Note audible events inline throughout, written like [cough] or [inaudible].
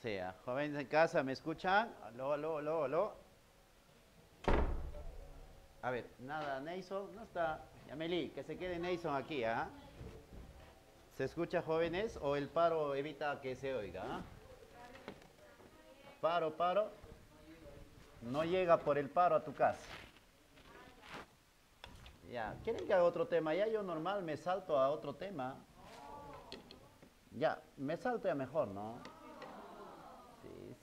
sea, jóvenes en casa, ¿me escuchan? Aló, aló, aló, aló. A ver, nada, Nason, no está. Yameli, que se quede Nason aquí, ¿ah? ¿Se escucha, jóvenes? ¿O el paro evita que se oiga? ¿ah? Paro, paro. No llega por el paro a tu casa. Ya, ¿quieren que haga otro tema? Ya yo normal me salto a otro tema. Ya, me salto ya mejor, ¿no?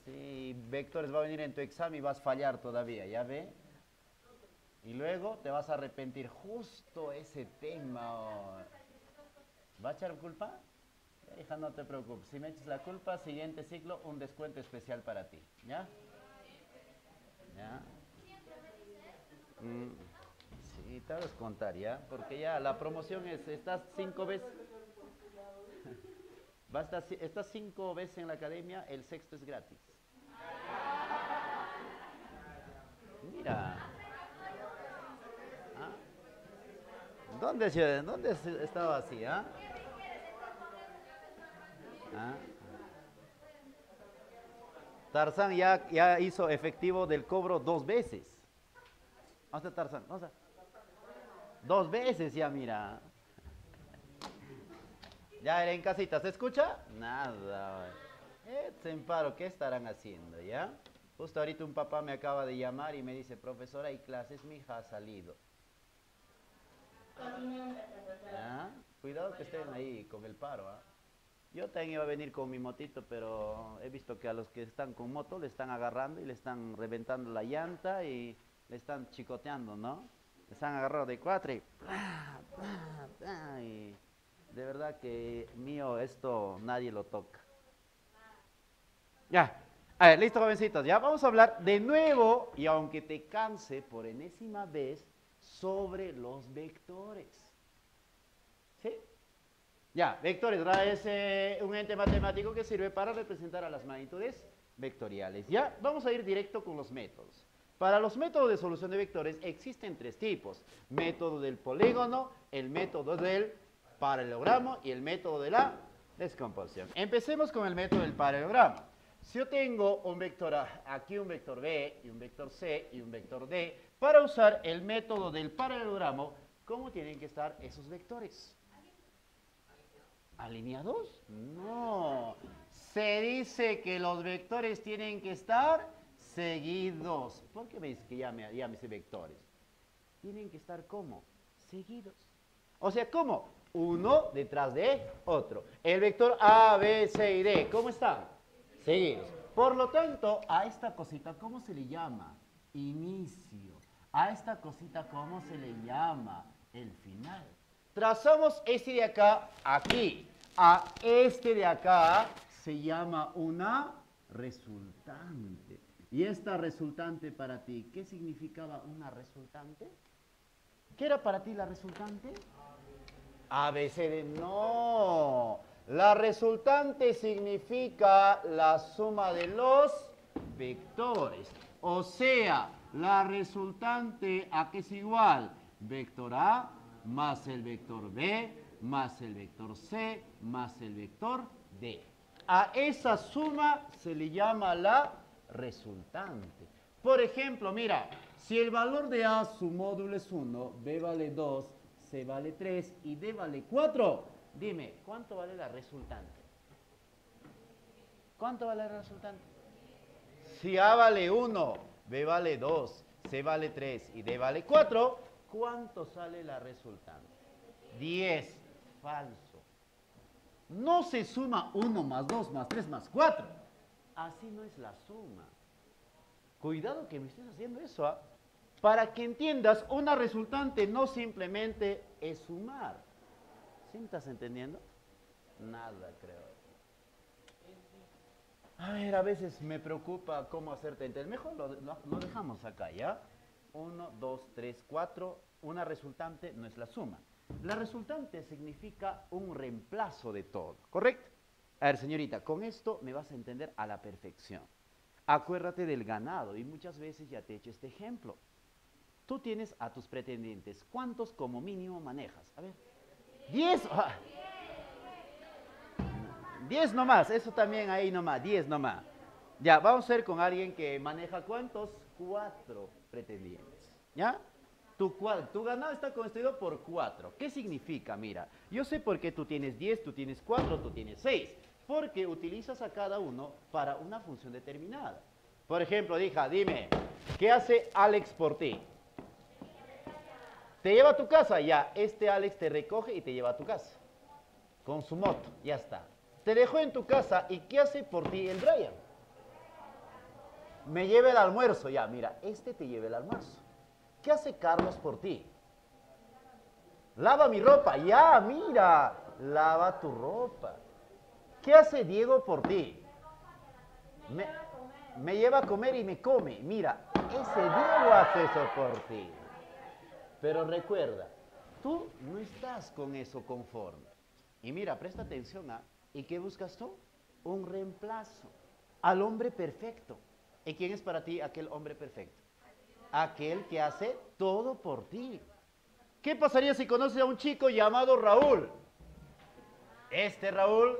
Sí, vectores va a venir en tu examen y vas a fallar todavía, ¿ya ve? Y luego te vas a arrepentir justo ese tema. oh. ¿Va a echar culpa? Hija, no te preocupes. Si me echas la culpa, siguiente ciclo, un descuento especial para ti. ¿Ya? ¿Ya? Mm, sí, te vas a contar, ¿ya? Porque ya la promoción es, estás cinco veces... [laughs] Estás cinco veces en la academia, el sexto es gratis. Mira. Ah. ¿Dónde, se- dónde estaba así, ah? Ah. Tarzán ya, ya hizo efectivo del cobro dos veces. ¿Dónde está Tarzán? Dos veces ya, mira. Ya era en casita, ¿se escucha? Nada. Eh, paro, ¿qué estarán haciendo, ya? Justo ahorita un papá me acaba de llamar y me dice, profesor, hay clases, mi hija ha salido. ¿Ya? Cuidado que estén ahí con el paro, ¿ah? Yo también iba a venir con mi motito, pero he visto que a los que están con moto le están agarrando y le están reventando la llanta y le están chicoteando, ¿no? Le están agarrando de cuatro y... y de verdad que mío esto nadie lo toca. Ya, a ver, listo jovencitos, ya vamos a hablar de nuevo y aunque te canse por enésima vez sobre los vectores. ¿Sí? Ya, vectores, es eh, un ente matemático que sirve para representar a las magnitudes vectoriales. Ya, vamos a ir directo con los métodos. Para los métodos de solución de vectores existen tres tipos. Método del polígono, el método del paralelogramo y el método de la descomposición. Empecemos con el método del paralelogramo. Si yo tengo un vector A, aquí un vector B y un vector C y un vector D, para usar el método del paralelogramo, ¿cómo tienen que estar esos vectores? ¿Alineados? No. Se dice que los vectores tienen que estar seguidos. ¿Por qué me dice que llame, llámese vectores? Tienen que estar como? Seguidos. O sea, ¿cómo? Uno detrás de otro. El vector A, B, C y D, ¿cómo están? Por lo tanto, a esta cosita, ¿cómo se le llama? Inicio. A esta cosita, ¿cómo se le llama? El final. Trazamos este de acá, aquí. A este de acá se llama una resultante. Y esta resultante para ti, ¿qué significaba una resultante? ¿Qué era para ti la resultante? ABCD, no. La resultante significa la suma de los vectores. O sea, la resultante a qué es igual? Vector A más el vector B más el vector C más el vector D. A esa suma se le llama la resultante. Por ejemplo, mira, si el valor de A, su módulo es 1, B vale 2, C vale 3 y D vale 4, dime, ¿cuánto vale la resultante? ¿Cuánto vale la resultante? Si A vale 1, B vale 2, C vale 3 y D vale 4, ¿cuánto sale la resultante? 10. Falso. No se suma 1 más 2 más 3 más 4. Así no es la suma. Cuidado que me estés haciendo eso. ¿ah? Para que entiendas, una resultante no simplemente es sumar. ¿Sí me estás entendiendo? Nada, creo. A ver, a veces me preocupa cómo hacerte entender. Mejor lo, lo- lo dejamos acá, ¿ya? 1, 2, 3, 4. Una resultante no es la suma. La resultante significa un reemplazo de todo, ¿correcto? A ver, señorita, con esto me vas a entender a la perfección. Acuérdate del ganado y muchas veces ya te he hecho este ejemplo. Tú tienes a tus pretendientes. ¿Cuántos como mínimo manejas? A ver. 10. Ah. 10 nomás, eso también ahí nomás, 10 nomás. Ya, vamos a ser con alguien que maneja cuántos? Cuatro pretendientes. ¿Ya? Tu, tu, ganado está constituido por cuatro. ¿Qué significa? Mira, yo sé por qué tú tienes 10, tú tienes 4, tú tienes 6. Porque utilizas a cada uno para una función determinada. Por ejemplo, hija, dime, ¿qué hace Alex por ti? Te lleva a tu casa, ya. Este Alex te recoge y te lleva a tu casa. Con su moto, ya está. Te dejó en tu casa y ¿qué hace por ti el Brian? Me lleva el almuerzo, ya, mira, este te lleva el almuerzo. ¿Qué hace Carlos por ti? Lava mi ropa, ya, mira, lava tu ropa. ¿Qué hace Diego por ti? Me, me lleva a comer y me come. Mira, ese Diego hace eso por ti. Pero recuerda, tú no estás con eso conforme. Y mira, presta atención a, ¿y qué buscas tú? Un reemplazo al hombre perfecto. ¿Y quién es para ti aquel hombre perfecto? Aquel que hace todo por ti. ¿Qué pasaría si conoces a un chico llamado Raúl? Este Raúl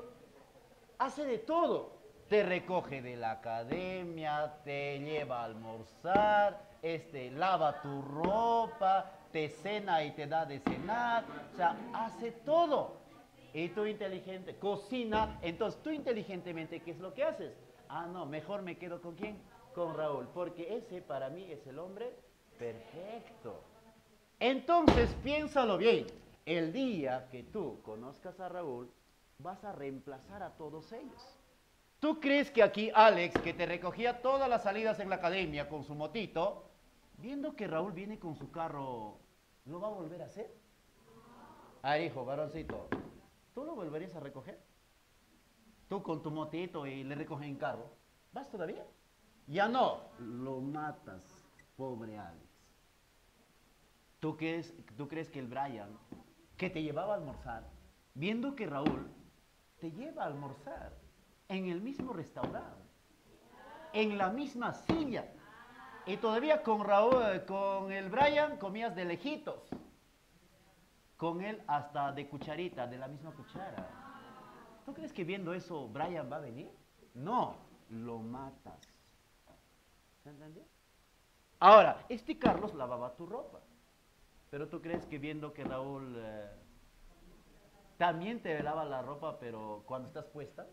hace de todo. Te recoge de la academia, te lleva a almorzar, este, lava tu ropa, te cena y te da de cenar, o sea, hace todo. Y tú inteligente, cocina, entonces tú inteligentemente, ¿qué es lo que haces? Ah, no, mejor me quedo con quién? Con Raúl, porque ese para mí es el hombre perfecto. Entonces, piénsalo bien, el día que tú conozcas a Raúl, vas a reemplazar a todos ellos. ¿Tú crees que aquí Alex, que te recogía todas las salidas en la academia con su motito, viendo que Raúl viene con su carro, ¿lo va a volver a hacer? Ah, hijo, varoncito, ¿tú lo volverías a recoger? Tú con tu motito y le recoges en carro, ¿vas todavía? Ya no, lo matas, pobre Alex. ¿Tú crees, ¿Tú crees que el Brian, que te llevaba a almorzar, viendo que Raúl te lleva a almorzar en el mismo restaurante, en la misma silla, y todavía con Raúl, con el Brian comías de lejitos. Con él hasta de cucharita, de la misma cuchara. ¿Tú crees que viendo eso Brian va a venir? No, lo matas. ¿Se entendió? Ahora, este Carlos lavaba tu ropa. Pero tú crees que viendo que Raúl eh, también te lava la ropa, pero cuando estás puesta.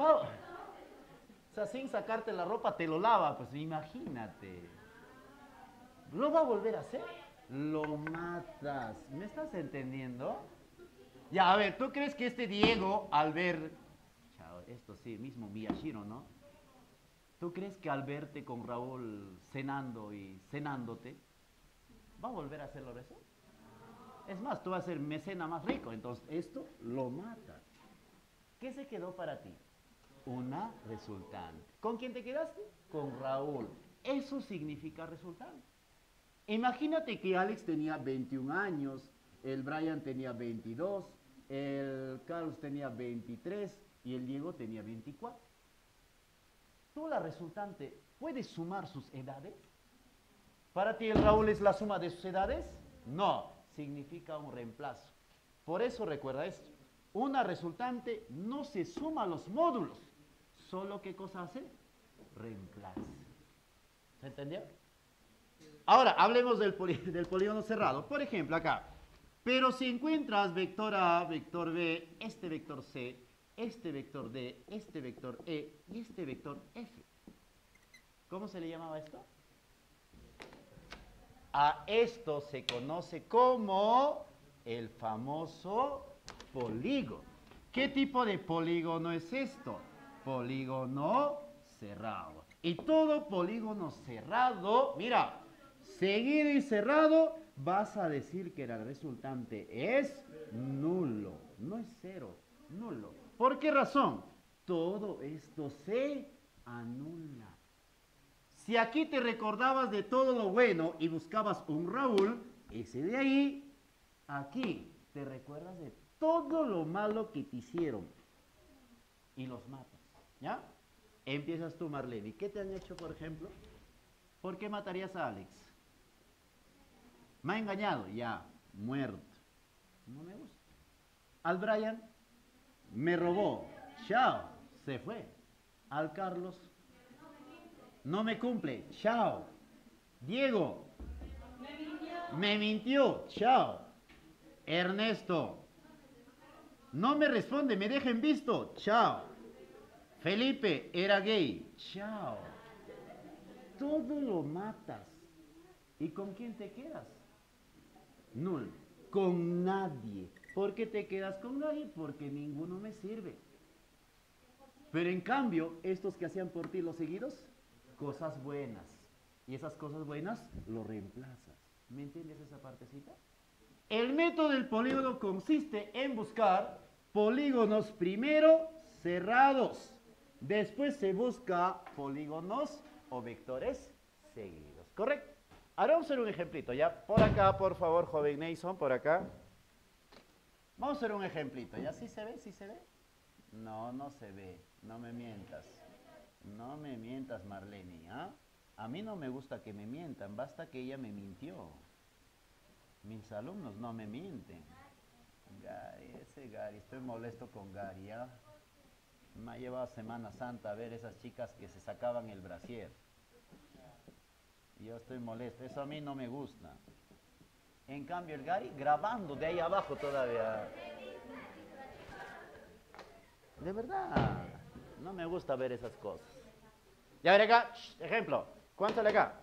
Va, o sea, sin sacarte la ropa te lo lava, pues imagínate. ¿Lo va a volver a hacer? Lo matas. ¿Me estás entendiendo? Ya, a ver, ¿tú crees que este Diego, al ver, esto sí, mismo Miyashiro, ¿no? ¿Tú crees que al verte con Raúl cenando y cenándote, va a volver a hacerlo eso? Es más, tú vas a ser mecena más rico, entonces esto lo matas. ¿Qué se quedó para ti? Una resultante. ¿Con quién te quedaste? Con Raúl. Eso significa resultante. Imagínate que Alex tenía 21 años, el Brian tenía 22, el Carlos tenía 23 y el Diego tenía 24. ¿Tú la resultante puedes sumar sus edades? ¿Para ti el Raúl es la suma de sus edades? No, significa un reemplazo. Por eso recuerda esto. Una resultante no se suma a los módulos, solo qué cosa hace? Reemplaza. ¿Se entendió? Ahora, hablemos del, del polígono cerrado. Por ejemplo, acá. Pero si encuentras vector A, vector B, este vector C, este vector D, este vector E y este vector F. ¿Cómo se le llamaba esto? A esto se conoce como el famoso polígono. ¿Qué tipo de polígono es esto? Polígono cerrado. Y todo polígono cerrado, mira, seguido y cerrado, vas a decir que el resultante es nulo. No es cero, nulo. ¿Por qué razón? Todo esto se anula. Si aquí te recordabas de todo lo bueno y buscabas un Raúl, ese de ahí, aquí te recuerdas de todo lo malo que te hicieron y los matas. ¿Ya? Empiezas tú, Marlene. ¿Qué te han hecho, por ejemplo? ¿Por qué matarías a Alex? Me ha engañado, ya, muerto. No me gusta. Al Brian, Me robó. Chao. Se fue. Al Carlos. No me cumple. Chao. Diego. Me mintió. Chao. Ernesto. No me responde, me deja en visto. Chao. Felipe era gay. Chao. Todo lo matas. ¿Y con quién te quedas? Nul. Con nadie. ¿Por qué te quedas con nadie? Porque ninguno me sirve. Pero en cambio, estos que hacían por ti los seguidos, cosas buenas. Y esas cosas buenas lo reemplazas. ¿Me entiendes esa partecita? El método del polígono consiste en buscar polígonos primero cerrados. Después se busca polígonos o vectores seguidos. ¿Correcto? Ahora vamos a hacer un ejemplito, ¿ya? Por acá, por favor, joven Nason, por acá. Vamos a hacer un ejemplito, ¿ya? ¿Sí se ve? ¿Sí se ve? No, no se ve. No me mientas. No me mientas, Marlene, ¿ah? A mí no me gusta que me mientan, basta que ella me mintió. Mis alumnos no me mienten. Gary, ese Gary, estoy molesto con Gary, ¿ah? Me ha llevado Semana Santa a ver esas chicas que se sacaban el brasier. Yo estoy molesto, eso a mí no me gusta. En cambio el Gary grabando de ahí abajo todavía. De verdad, no me gusta ver esas cosas. Ya ver acá, ejemplo, ¿cuánto sale acá?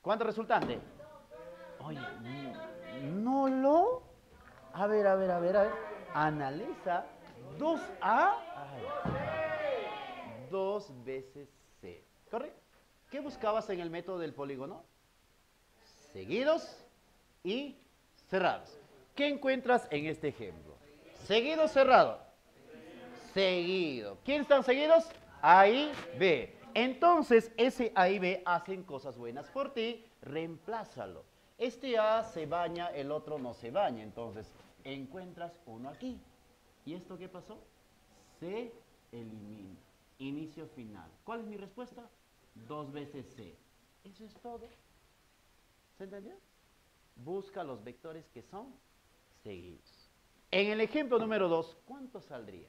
¿Cuánto resultante? Oye, no lo... A ver, a ver, a ver, a ver. Analiza 2A. 2 veces C. ¿Correcto? ¿Qué buscabas en el método del polígono? Seguidos y cerrados. ¿Qué encuentras en este ejemplo? Seguido, cerrado. Seguido. ¿Quiénes están seguidos? A y B. Entonces, ese A y B hacen cosas buenas por ti, reemplázalo. Este A se baña, el otro no se baña. Entonces, encuentras uno aquí. ¿Y esto qué pasó? Se elimina. Inicio final. ¿Cuál es mi respuesta? Dos veces C. Eso es todo. ¿Se entendió? Busca los vectores que son seguidos. En el ejemplo número 2, ¿cuánto saldría?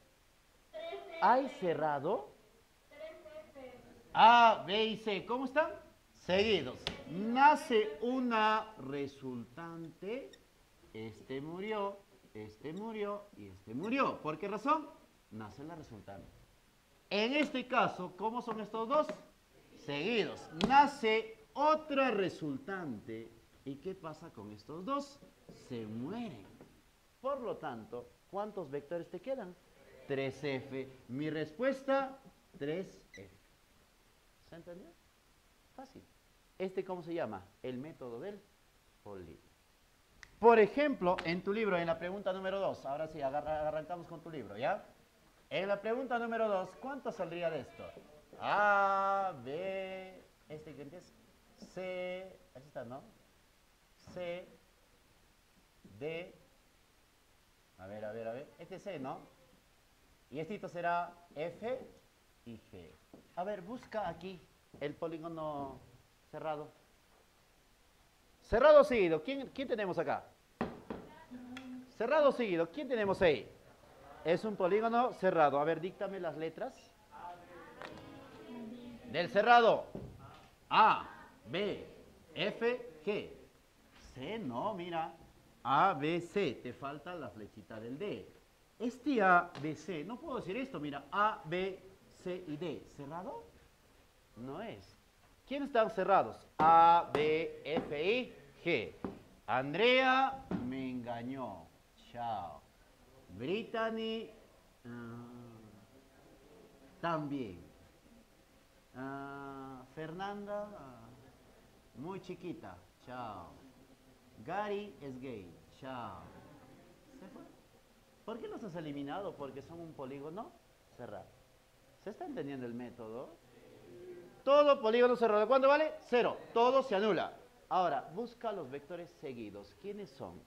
¿Hay cerrado? A, B y C. ¿Cómo están? Seguidos. Nace una resultante. Este murió, este murió y este murió. ¿Por qué razón? Nace la resultante. En este caso, ¿cómo son estos dos? Seguidos. Nace otra resultante. ¿Y qué pasa con estos dos? Se mueren. Por lo tanto, ¿cuántos vectores te quedan? 3F. Mi respuesta, 3F. ¿Se entendió? Fácil. ¿Este cómo se llama? El método del polígono. Por ejemplo, en tu libro, en la pregunta número 2, ahora sí, arrancamos con tu libro, ¿ya? En la pregunta número 2, ¿cuánto saldría de esto? A, B, este que es C, así está, ¿no? C, D, a ver, a ver, a ver, este C, ¿no? Y esto será F y G. A ver, busca aquí el polígono cerrado. Cerrado seguido. ¿Quién, ¿Quién, tenemos acá? Cerrado seguido. ¿Quién tenemos ahí? Es un polígono cerrado. A ver, díctame las letras. Del cerrado. A, B, F, G. C, no, mira. A, B, C. Te falta la flechita del D. Este A, B, C. No puedo decir esto, mira. A, B, C y D. ¿Cerrado? No es. ¿Quiénes están cerrados? A, B, F y G. Andrea me engañó. Chao. Brittany uh, también. Uh, Fernanda, uh, muy chiquita. Chao. Gary es gay. Chao. ¿Por qué los has eliminado? Porque son un polígono cerrado. ¿Se está entendiendo el método? Todo polígono cerrado. ¿Cuánto vale? Cero. Todo se anula. Ahora, busca los vectores seguidos. ¿Quiénes son?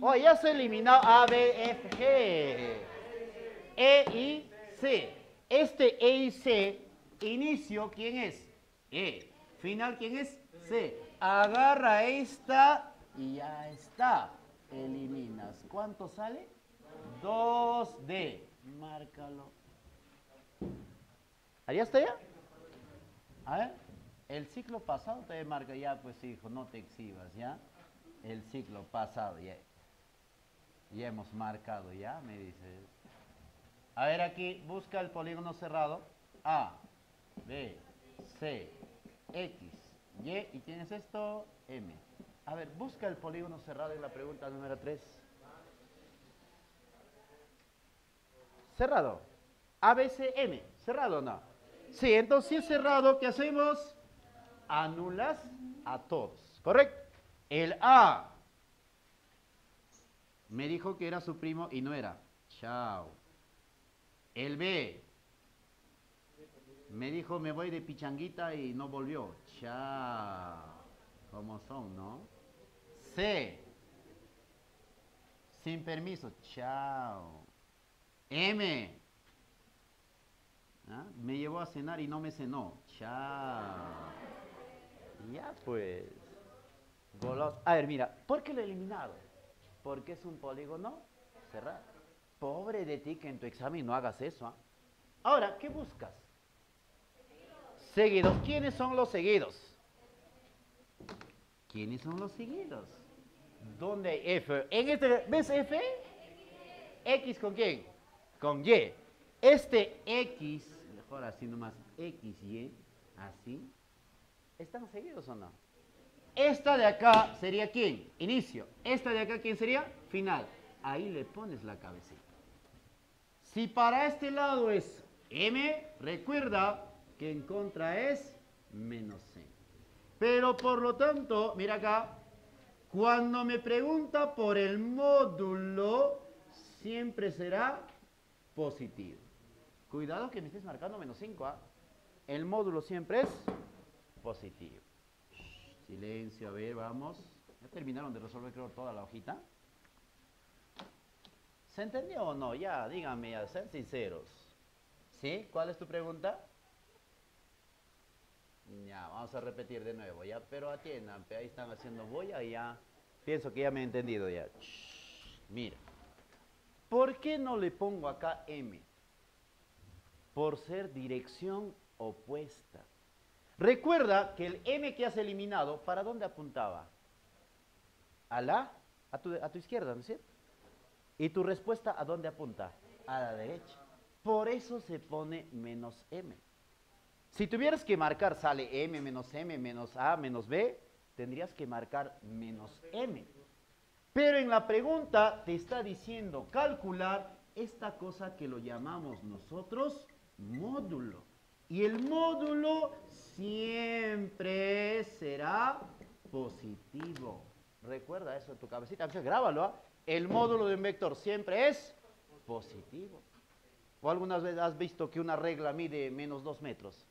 Oh, ya se eliminado A, B, F, G. E y C. Este E y C, inicio, ¿quién es? E. Final, ¿quién es? C. Agarra esta y ya está. Eliminas. ¿Cuánto sale? 2D. Márcalo. ¿Allá está ya? A ver, el ciclo pasado te marca ya, pues hijo, no te exhibas, ¿ya? El ciclo pasado ya. Ya hemos marcado, ¿ya? Me dice. A ver aquí, busca el polígono cerrado. A, B, C, X, Y, y tienes esto, M. A ver, busca el polígono cerrado en la pregunta número 3. Cerrado. A, B, C, M. ¿Cerrado o no? Sí, entonces si es cerrado, ¿qué hacemos? Anulas a todos. ¿Correcto? El A me dijo que era su primo y no era. Chao. El B me dijo me voy de pichanguita y no volvió. Chao. ¿Cómo son, no? C. Sin permiso. Chao. M. ¿Ah? Me llevó a cenar y no me cenó. Chao. Ya pues. A ver, mira, ¿por qué lo eliminado? Porque es un polígono cerrado. Pobre de ti que en tu examen no hagas eso. ¿ah? Ahora, ¿qué buscas? Seguidos. ¿Quiénes son los seguidos? ¿Quiénes son los seguidos? ¿Dónde hay F? En este, ¿Ves F? X con quién? Con Y. Este X, mejor así nomás, X, Y, así, ¿están seguidos o no? Esta de acá sería quién? Inicio. Esta de acá, ¿quién sería? Final. Ahí le pones la cabecita. Si para este lado es M, recuerda que en contra es menos C. Pero por lo tanto, mira acá, cuando me pregunta por el módulo, siempre será positivo. Cuidado que me estés marcando menos 5. ¿ah? El módulo siempre es positivo. Silencio, a ver, vamos. ¿Ya terminaron de resolver, creo, toda la hojita? ¿Se entendió o no? Ya, díganme, a ser sinceros. ¿Sí? ¿Cuál es tu pregunta? Ya, vamos a repetir de nuevo, ya, pero atiendan, ahí están haciendo boya y ya, pienso que ya me he entendido ya. mira, ¿por qué no le pongo acá M? Por ser dirección opuesta. Recuerda que el M que has eliminado, ¿para dónde apuntaba? A la, a tu, a tu izquierda, ¿no es cierto? ¿Y tu respuesta a dónde apunta? A la derecha. Por eso se pone menos M. Si tuvieras que marcar, sale M menos M menos A menos B, tendrías que marcar menos M. Pero en la pregunta te está diciendo calcular esta cosa que lo llamamos nosotros módulo. Y el módulo siempre será positivo. Recuerda eso en tu cabecita. Entonces, grábalo. ¿ah? El módulo de un vector siempre es positivo. ¿O algunas veces has visto que una regla mide menos dos metros?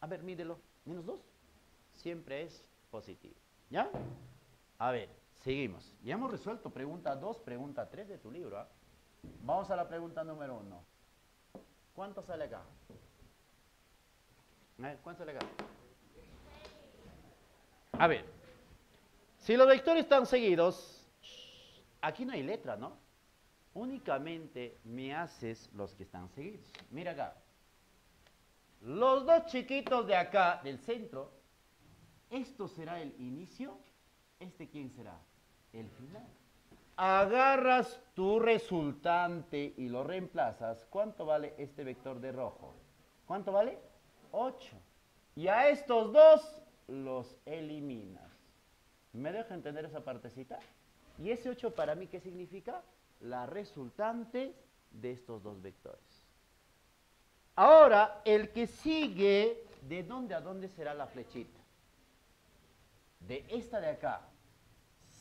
A ver, mídelo. ¿Menos dos? Siempre es positivo. ¿Ya? A ver, seguimos. Ya hemos resuelto pregunta 2, pregunta 3 de tu libro. ¿ah? Vamos a la pregunta número 1. ¿Cuánto sale acá? ¿Cuánto sale acá? A ver, si los vectores están seguidos, aquí no hay letra, ¿no? Únicamente me haces los que están seguidos. Mira acá. Los dos chiquitos de acá, del centro, esto será el inicio, ¿este quién será? El final. Agarras tu resultante y lo reemplazas. ¿Cuánto vale este vector de rojo? ¿Cuánto vale? 8. Y a estos dos los eliminas. ¿Me deja entender esa partecita? ¿Y ese 8 para mí qué significa? La resultante de estos dos vectores. Ahora, el que sigue, ¿de dónde a dónde será la flechita? De esta de acá.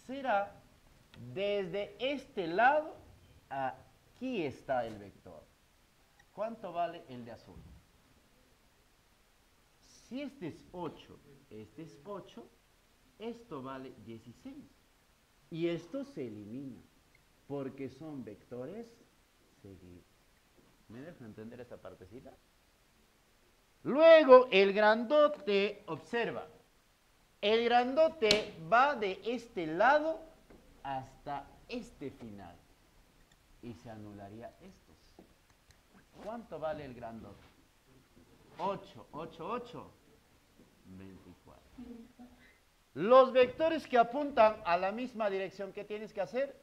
Será desde este lado, aquí está el vector. ¿Cuánto vale el de azul? Si este es 8, este es 8, esto vale 16. Y esto se elimina, porque son vectores seguidos. ¿Me deja entender esta partecita? Luego el grandote, observa, el grandote va de este lado hasta este final. y se anularía estos. ¿Cuánto vale el grandote? 8, 8, 8, 24. Los vectores que apuntan a la misma dirección, ¿qué tienes que hacer?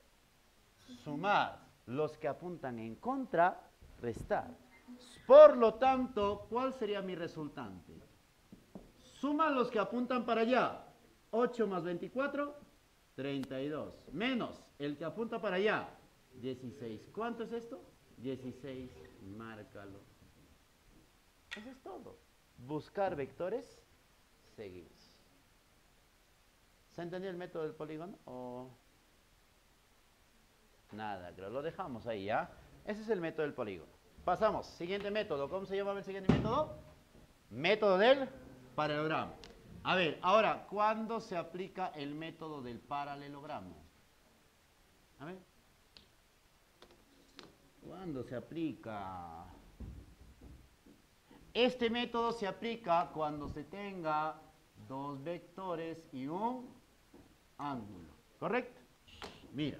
Sumar. Los que apuntan en contra, restar. Por lo tanto, ¿cuál sería mi resultante? Suma los que apuntan para allá. 8 más 24, 32. Menos el que apunta para allá, 16. ¿Cuánto es esto? 16. Márcalo. Eso es todo. Buscar vectores seguidos. ¿Se entendió el método del polígono? O nada, creo. Lo dejamos ahí, ¿ya? Ese es el método del polígono. Pasamos. Siguiente método. ¿Cómo se llama el siguiente método? Método del paralelogramo. A ver, ahora, ¿cuándo se aplica el método del paralelogramo? A ver. ¿Cuándo se aplica? Este método se aplica cuando se tenga dos vectores y un ángulo. ¿Correcto? Mira,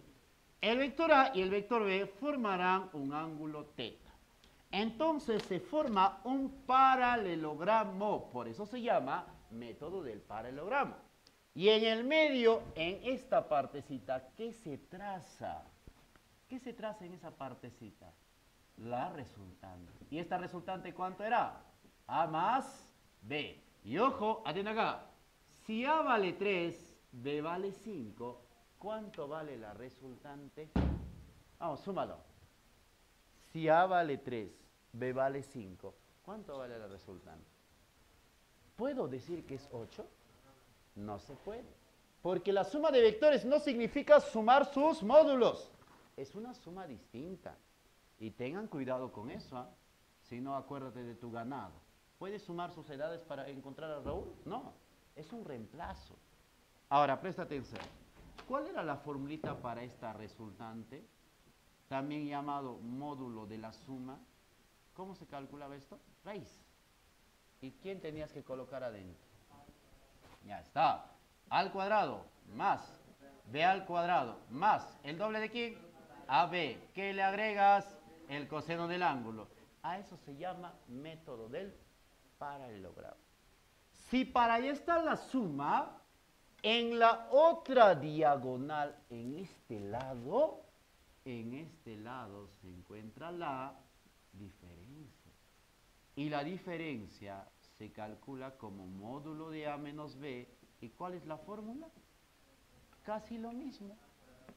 el vector A y el vector B formarán un ángulo teta. Entonces se forma un paralelogramo, por eso se llama método del paralelogramo. Y en el medio, en esta partecita, ¿qué se traza? ¿Qué se traza en esa partecita? La resultante. ¿Y esta resultante cuánto era? A más B. Y ojo, atienda acá. Si A vale 3, B vale 5, ¿cuánto vale la resultante? Vamos, súmalo. Si A vale 3, B vale 5, ¿cuánto vale la resultante? ¿Puedo decir que es 8? No se puede. Porque la suma de vectores no significa sumar sus módulos. Es una suma distinta. Y tengan cuidado con eso. ¿ah? Si no, acuérdate de tu ganado. ¿Puedes sumar sus edades para encontrar a Raúl? No. Es un reemplazo. Ahora, presta atención. ¿Cuál era la formulita para esta resultante? También llamado módulo de la suma. ¿Cómo se calculaba esto? Raíz. ¿Y quién tenías que colocar adentro? Ya está. Al cuadrado más b al cuadrado más el doble de quién? AB. ¿Qué le agregas? El coseno del ángulo. A eso se llama método del paralelogramo. Si para ahí está la suma, en la otra diagonal, en este lado, en este lado se encuentra la diferencia. Y la diferencia se calcula como módulo de A menos B. ¿Y cuál es la fórmula? Casi lo mismo.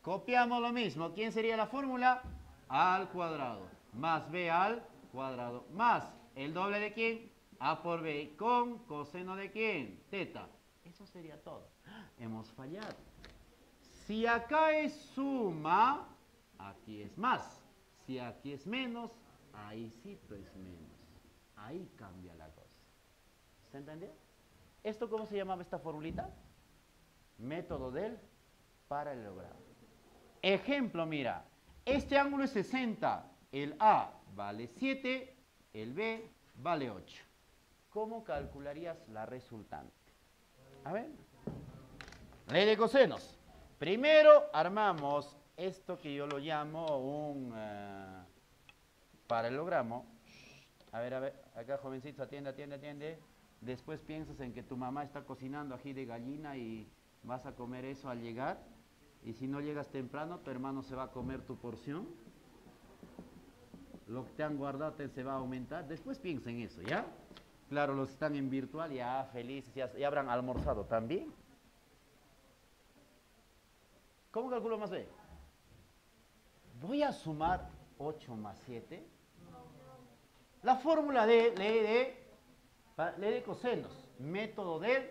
Copiamos lo mismo. ¿Quién sería la fórmula? A al cuadrado más B al cuadrado más el doble de quién? A por B con coseno de quién? Teta. Eso sería todo. Hemos fallado. Si acá es suma, aquí es más. Si aquí es menos, ahí sí es menos. Ahí cambia la cosa. ¿Se entendió? ¿Esto cómo se llamaba esta formulita? Método del paralelogramo. Ejemplo, mira. Este ángulo es 60. El A vale 7, el B vale 8. ¿Cómo calcularías la resultante? A ver. Ley de cosenos. Primero armamos esto que yo lo llamo un uh, paralelogramo a ver, a ver, acá jovencito, atiende, atiende, atiende. Después piensas en que tu mamá está cocinando ají de gallina y vas a comer eso al llegar. Y si no llegas temprano, tu hermano se va a comer tu porción. Lo que te han guardado se va a aumentar. Después piensa en eso, ¿ya? Claro, los están en virtual ya felices, ya, ya habrán almorzado también. ¿Cómo calculo más B? Voy a sumar 8 más 7 la fórmula de ley de, ley de cosenos, método del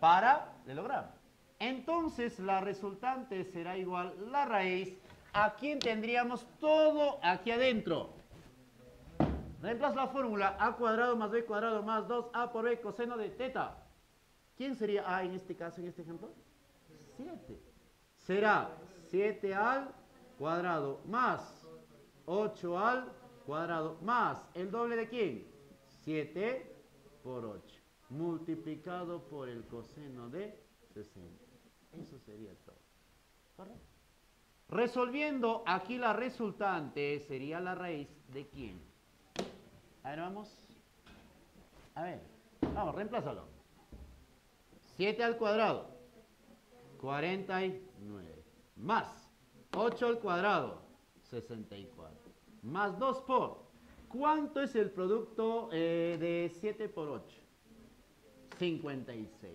paralelogramo. Entonces la resultante será igual la raíz a quien tendríamos todo aquí adentro. Reemplazo la fórmula a cuadrado más b cuadrado más 2a por b coseno de teta. ¿Quién sería a en este caso, en este ejemplo? 7. Será 7 al cuadrado más 8 al cuadrado más el doble de quién? 7 por 8 multiplicado por el coseno de 60. Eso sería todo. ¿Correcto? Resolviendo, aquí la resultante sería la raíz de quién. A ver, vamos. A ver, vamos, reemplázalo. 7 al cuadrado. 49. Más 8 al cuadrado. 64. Más 2 por. ¿Cuánto es el producto eh, de 7 por 8? 56.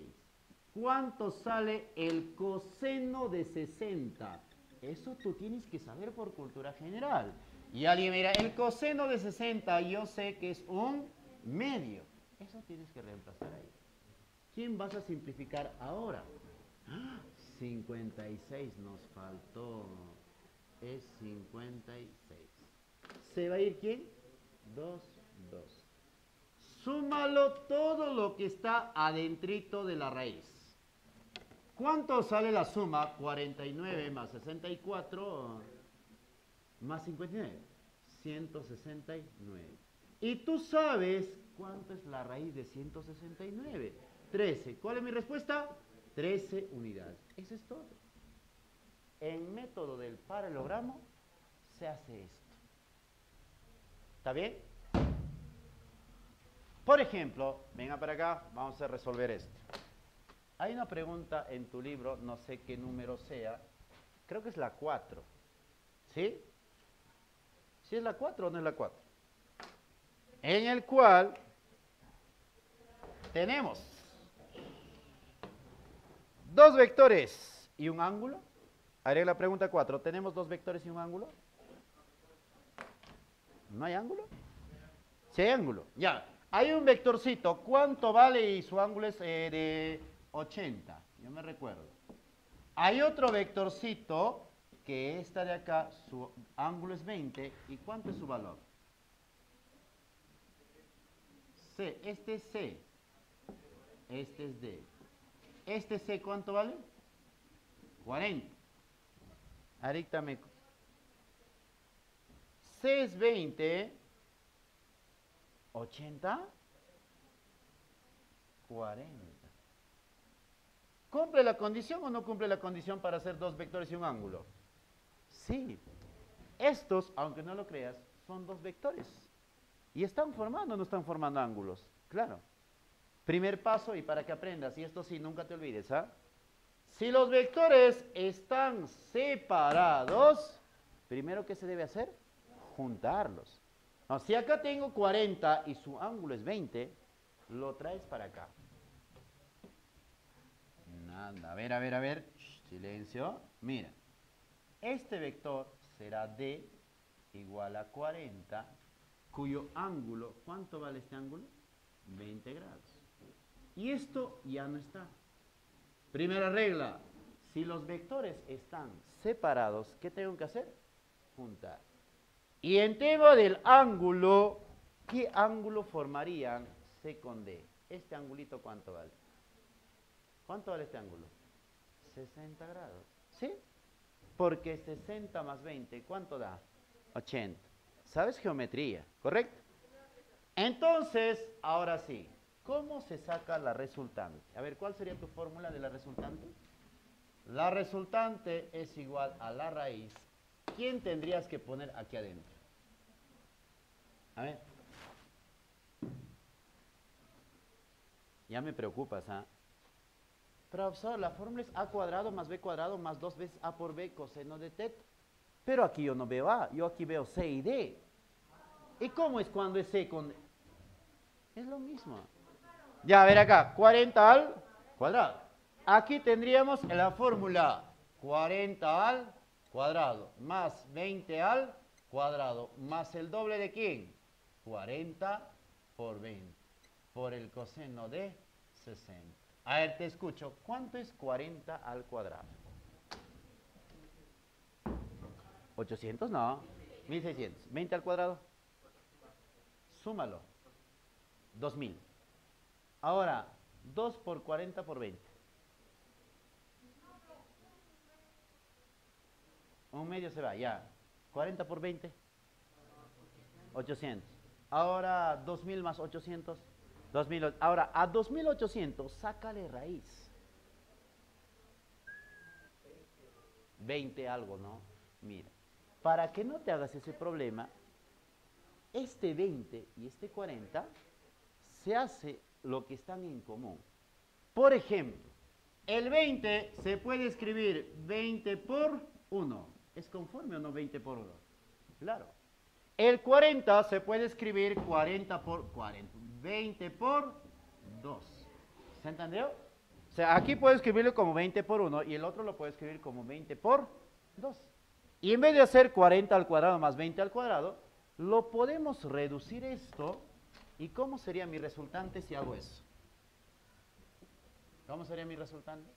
¿Cuánto sale el coseno de 60? Eso tú tienes que saber por cultura general. Y alguien mira, el coseno de 60 yo sé que es un medio. Eso tienes que reemplazar ahí. ¿Quién vas a simplificar ahora? 56 nos faltó. Es 56. ¿Se va a ir quién? 2, 2. Súmalo todo lo que está adentrito de la raíz. ¿Cuánto sale la suma? 49 más 64 más 59. 169. Y tú sabes cuánto es la raíz de 169. 13. ¿Cuál es mi respuesta? 13 unidades. Eso es todo. En método del paralelogramo se hace esto. ¿Está bien? Por ejemplo, venga para acá, vamos a resolver esto. Hay una pregunta en tu libro, no sé qué número sea, creo que es la 4. ¿Sí? ¿Sí es la 4 o no es la 4? En el cual tenemos dos vectores y un ángulo. Haré la pregunta 4. ¿Tenemos dos vectores y un ángulo? ¿No hay ángulo? Sí hay ángulo. Ya. Hay un vectorcito. ¿Cuánto vale? Y su ángulo es eh, de 80. Yo me recuerdo. Hay otro vectorcito que esta de acá, su ángulo es 20. ¿Y cuánto es su valor? C. Este es C. Este es D. ¿Este C cuánto vale? 40. Ahorita C es 20. 80. 40. ¿Cumple la condición o no cumple la condición para hacer dos vectores y un ángulo? Sí. Estos, aunque no lo creas, son dos vectores. ¿Y están formando o no están formando ángulos? Claro. Primer paso y para que aprendas, y esto sí, nunca te olvides, ¿ah? Si los vectores están separados, primero ¿qué se debe hacer? Juntarlos. si acá tengo 40 y su ángulo es 20, lo traes para acá. Nada, a ver, a ver, a ver, silencio. Mira, este vector será D igual a 40, cuyo ángulo, ¿cuánto vale este ángulo? 20 grados. Y esto ya no está. Primera regla, si los vectores están separados, ¿qué tengo que hacer? Juntar. Y en tema del ángulo, ¿qué ángulo formarían C con D? ¿Este angulito cuánto vale? ¿Cuánto vale este ángulo? 60 grados. ¿Sí? Porque 60 más 20, ¿cuánto da? 80. ¿Sabes geometría? ¿Correcto? Entonces, ahora sí, ¿Cómo se saca la resultante? A ver, ¿cuál sería tu fórmula de la resultante? La resultante es igual a la raíz. ¿Quién tendrías que poner aquí adentro? A ver. Ya me preocupas, ¿ah? Profesor, la fórmula es a cuadrado más b cuadrado más dos veces a por b coseno de teta. Pero aquí yo no veo a, yo aquí veo c y d. ¿Y cómo es cuando es c con... Es lo mismo. Ya, a ver acá, 40 al cuadrado. Aquí tendríamos la fórmula 40 al cuadrado más 20 al cuadrado más el doble de quién? 40 por 20 por el coseno de 60. A ver, te escucho. ¿Cuánto es 40 al cuadrado? 800, no. 1600. 20 al cuadrado. Súmalo. 2000. Ahora, 2 por 40 por 20. Un medio se va, ya. 40 por 20. 800. Ahora 2000 más 800. 2000. Ahora a 2800 sácale raíz. 20 algo, ¿no? Mira, para que no te hagas ese problema, este 20 y este 40 se hace lo que están en común. Por ejemplo, el 20 se puede escribir 20 por 1. ¿Es conforme o no 20 por 1? Claro. El 40 se puede escribir 40 por 40. 20 por 2. ¿Se entendió? O sea, aquí puedo escribirlo como 20 por 1 y el otro lo puedo escribir como 20 por 2. Y en vez de hacer 40 al cuadrado más 20 al cuadrado, lo podemos reducir esto. ¿Y cómo sería mi resultante si hago eso? ¿Cómo sería mi resultante?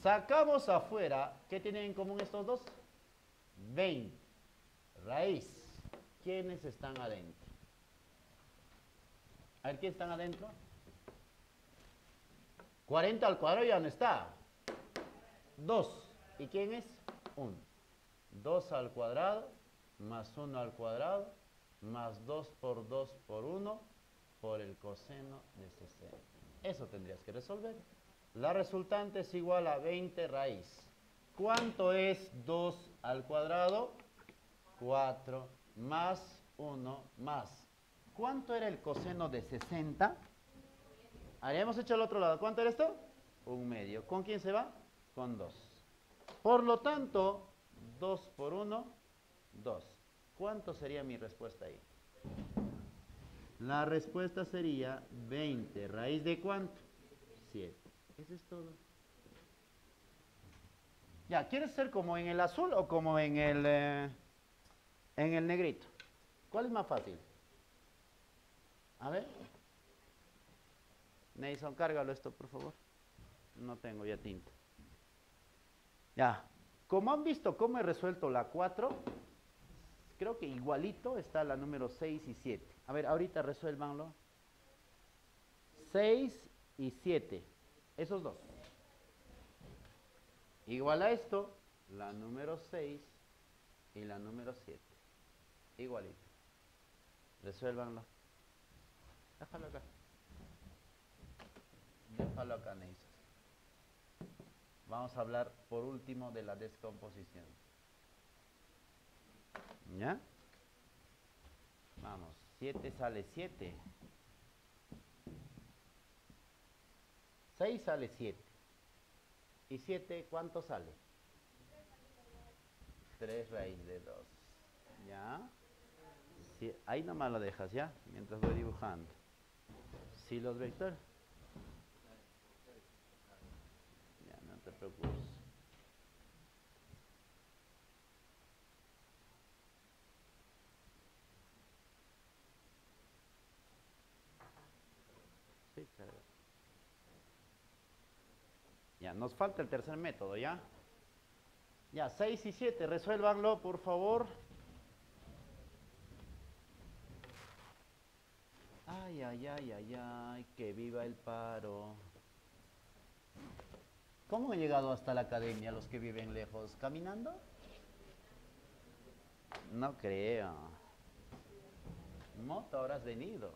Sacamos afuera, ¿qué tienen en común estos dos? 20. Raíz. ¿Quiénes están adentro? A ver, ¿quiénes están adentro? 40 al cuadrado ya no está. 2. ¿Y quién es? 1. 2 al cuadrado más 1 al cuadrado más 2 por 2 por 1 por el coseno de 60. Eso tendrías que resolver. La resultante es igual a 20 raíz. ¿Cuánto es 2 al cuadrado? 4 más 1 más. ¿Cuánto era el coseno de 60? Habíamos hecho al otro lado. ¿Cuánto era esto? Un medio. ¿Con quién se va? Con 2. Por lo tanto, 2 por 1, 2. ¿Cuánto sería mi respuesta ahí? La respuesta sería 20. ¿Raíz de cuánto? 7. Eso es todo. Ya, ¿quieres ser como en el azul o como en el, eh, en el negrito? ¿Cuál es más fácil? A ver. Nason, cárgalo esto, por favor. No tengo ya tinta. Ya. Como han visto cómo he resuelto la 4, creo que igualito está la número 6 y 7. A ver, ahorita resuélvanlo. 6 y 7. Esos dos. Igual a esto, la número 6 y la número 7. Igualito. Resuélvanlo. Déjalo acá. Déjalo acá, Neisas. Vamos a hablar por último de la descomposición. ¿Ya? Vamos, 7 sale 7. 6 sale 7. ¿Y 7 cuánto sale? 3 raíz de 2. ¿Ya? ahí nomás lo dejas, ¿ya? Mientras voy dibujando. Si los vectores. Ya, no te preocupes. Sí, claro. Ya, nos falta el tercer método, ¿ya? Ya, 6 y 7, resuélvanlo, por favor. Ay, ay, ay, ay, ay, que viva el paro. ¿Cómo han llegado hasta la academia los que viven lejos? ¿Caminando? No creo. Moto, has venido.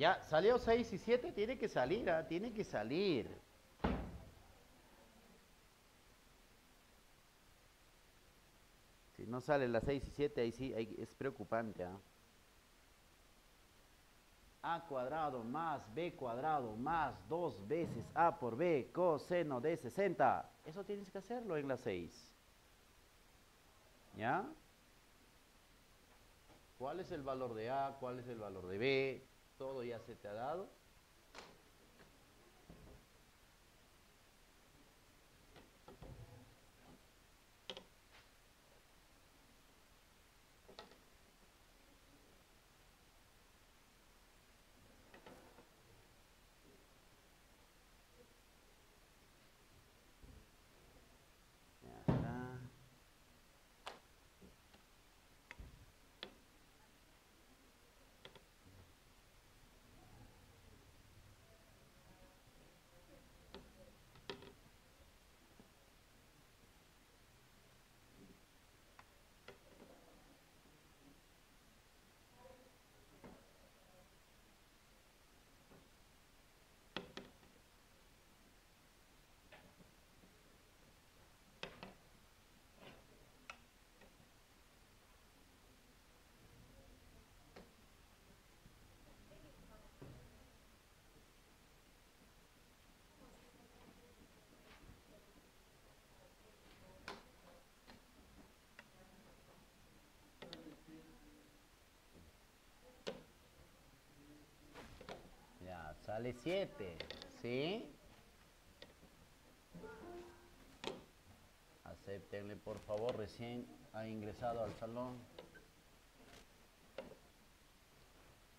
Ya, salió 6 y 7, tiene que salir, ¿ah? tiene que salir. Si no sale las 6 y 7, ahí sí es preocupante. ¿ah? A cuadrado más B cuadrado más 2 veces A por B coseno de 60. Eso tienes que hacerlo en la 6. ¿Ya? ¿Cuál es el valor de A? ¿Cuál es el valor de B? Todo ya se te ha dado. Sale 7, ¿sí? Acéptenle, por favor, recién ha ingresado al salón.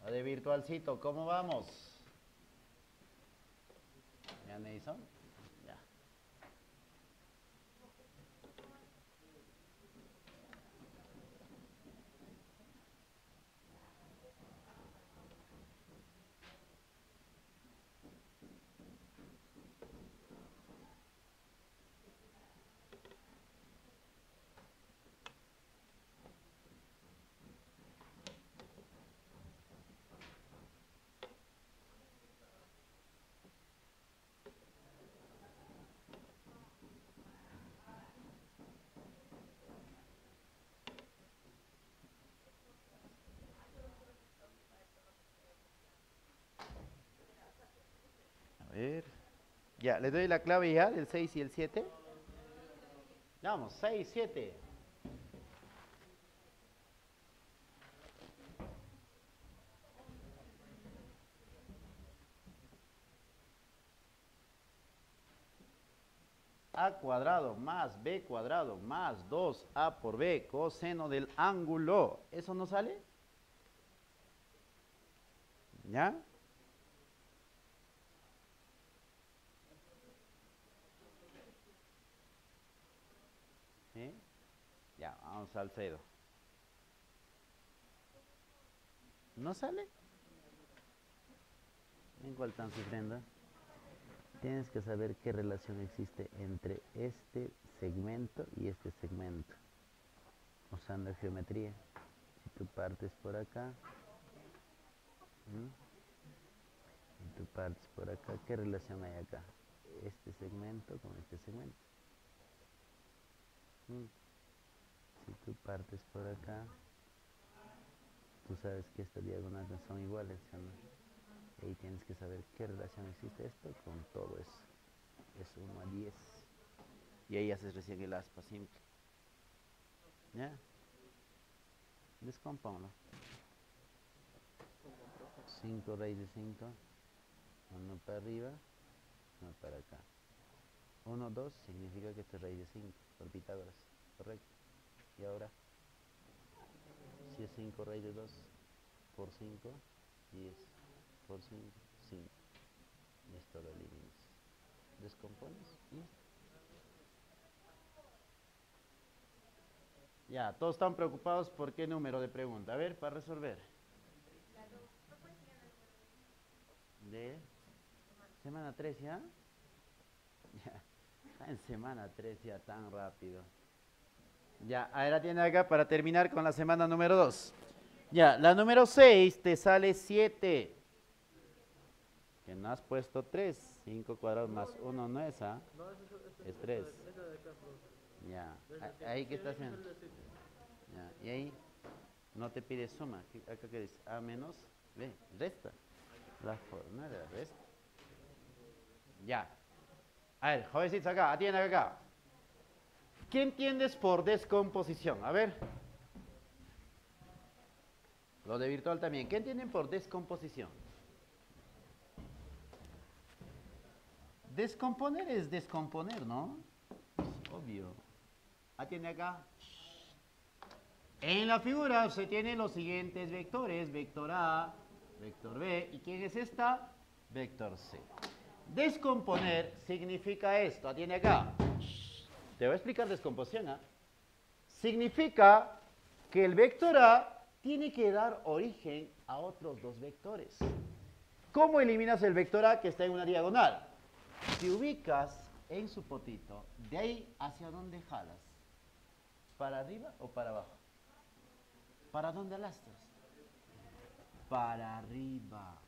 A de virtualcito, ¿cómo vamos? ¿Ya, Nelson? Ya, le doy la clave ya del 6 y el 7. Vamos, 6, 7. A cuadrado más B cuadrado más 2A por B coseno del ángulo. ¿Eso no sale? ¿Ya? Vamos Salcedo. ¿No sale? ¿En cuál están sufriendo? Tienes que saber qué relación existe entre este segmento y este segmento. Usando geometría. Si tú partes por acá, y tú partes por acá, ¿qué relación hay acá? Este segmento con este segmento. Si tú partes por acá, tú sabes que estas diagonales son iguales, ¿no? ahí tienes que saber qué relación existe esto con todo eso. Es 1 a 10. Y ahí haces recién el aspa simple. ¿Ya? Descompónlo. 5 raíz de 5. 1 para arriba, 1 para acá. 1, 2 significa que esto es raíz de 5 por Pitágoras, correcto. Y ahora, si es 5 raíz de 2 por 5, 10 por 5, 5. Y esto lo eliminas. Descompones y Ya, todos están preocupados por qué número de pregunta. A ver, para resolver. De semana 3 ya. [laughs] Ya, está en semana 3 ya tan rápido. Ya, ahí la tiene acá para terminar con la semana número 2. Ya, la número 6 te sale 7. Que no has puesto 3. 5 cuadrados más 1 no es, ¿ah? No, Es tres. Esa de acá, profe. Ya. Esa Ah, que- Ahí que estás siete. Ya, Y ahí no te pide suma. ¿Qué- Acá que dice A menos, ve, resta. La forma de resta. Ya. A ver, jovencitos acá, atiendan acá. ¿Qué entiendes por descomposición? A ver. Lo de virtual también. ¿Qué entienden por descomposición? Descomponer es descomponer, ¿no? Es obvio. Atiende acá. En la figura se tienen los siguientes vectores, vector A, vector B, ¿y quién es esta? Vector C. Descomponer significa esto, atiende acá. Te voy a explicar descomposición, ¿ah? Significa que el vector A tiene que dar origen a otros dos vectores. ¿Cómo eliminas el vector A que está en una diagonal? Te ubicas en su potito, de ahí hacia dónde jalas. ¿Para arriba o para abajo? ¿Para dónde alastras? Para arriba.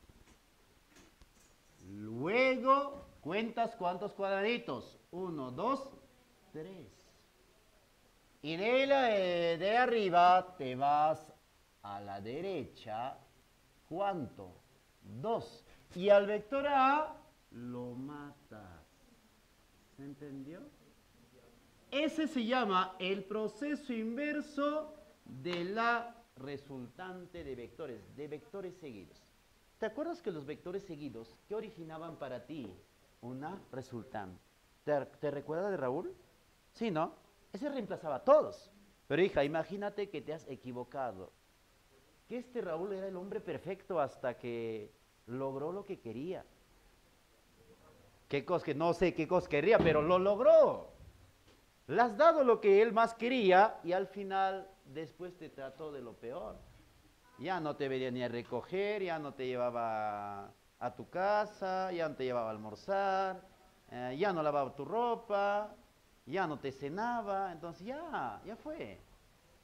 Luego cuentas cuántos cuadraditos. Uno, dos, tres. Y de, la, eh, de arriba te vas a la derecha. ¿Cuánto? Dos. Y al vector A lo matas. ¿Se entendió? Ese se llama el proceso inverso de la resultante de vectores, de vectores seguidos. ¿Te acuerdas que los vectores seguidos, qué originaban para ti? Una resultante. ¿Te, te recuerdas de Raúl? Sí, ¿no? Ese reemplazaba a todos. Pero hija, imagínate que te has equivocado. Que este Raúl era el hombre perfecto hasta que logró lo que quería. ¿Qué cosa que no sé qué cosa quería, pero lo logró? Le has dado lo que él más quería y al final después te trató de lo peor. Ya no te venía ni a recoger, ya no te llevaba a tu casa, ya no te llevaba a almorzar, eh, ya no lavaba tu ropa, ya no te cenaba, entonces ya, ya fue.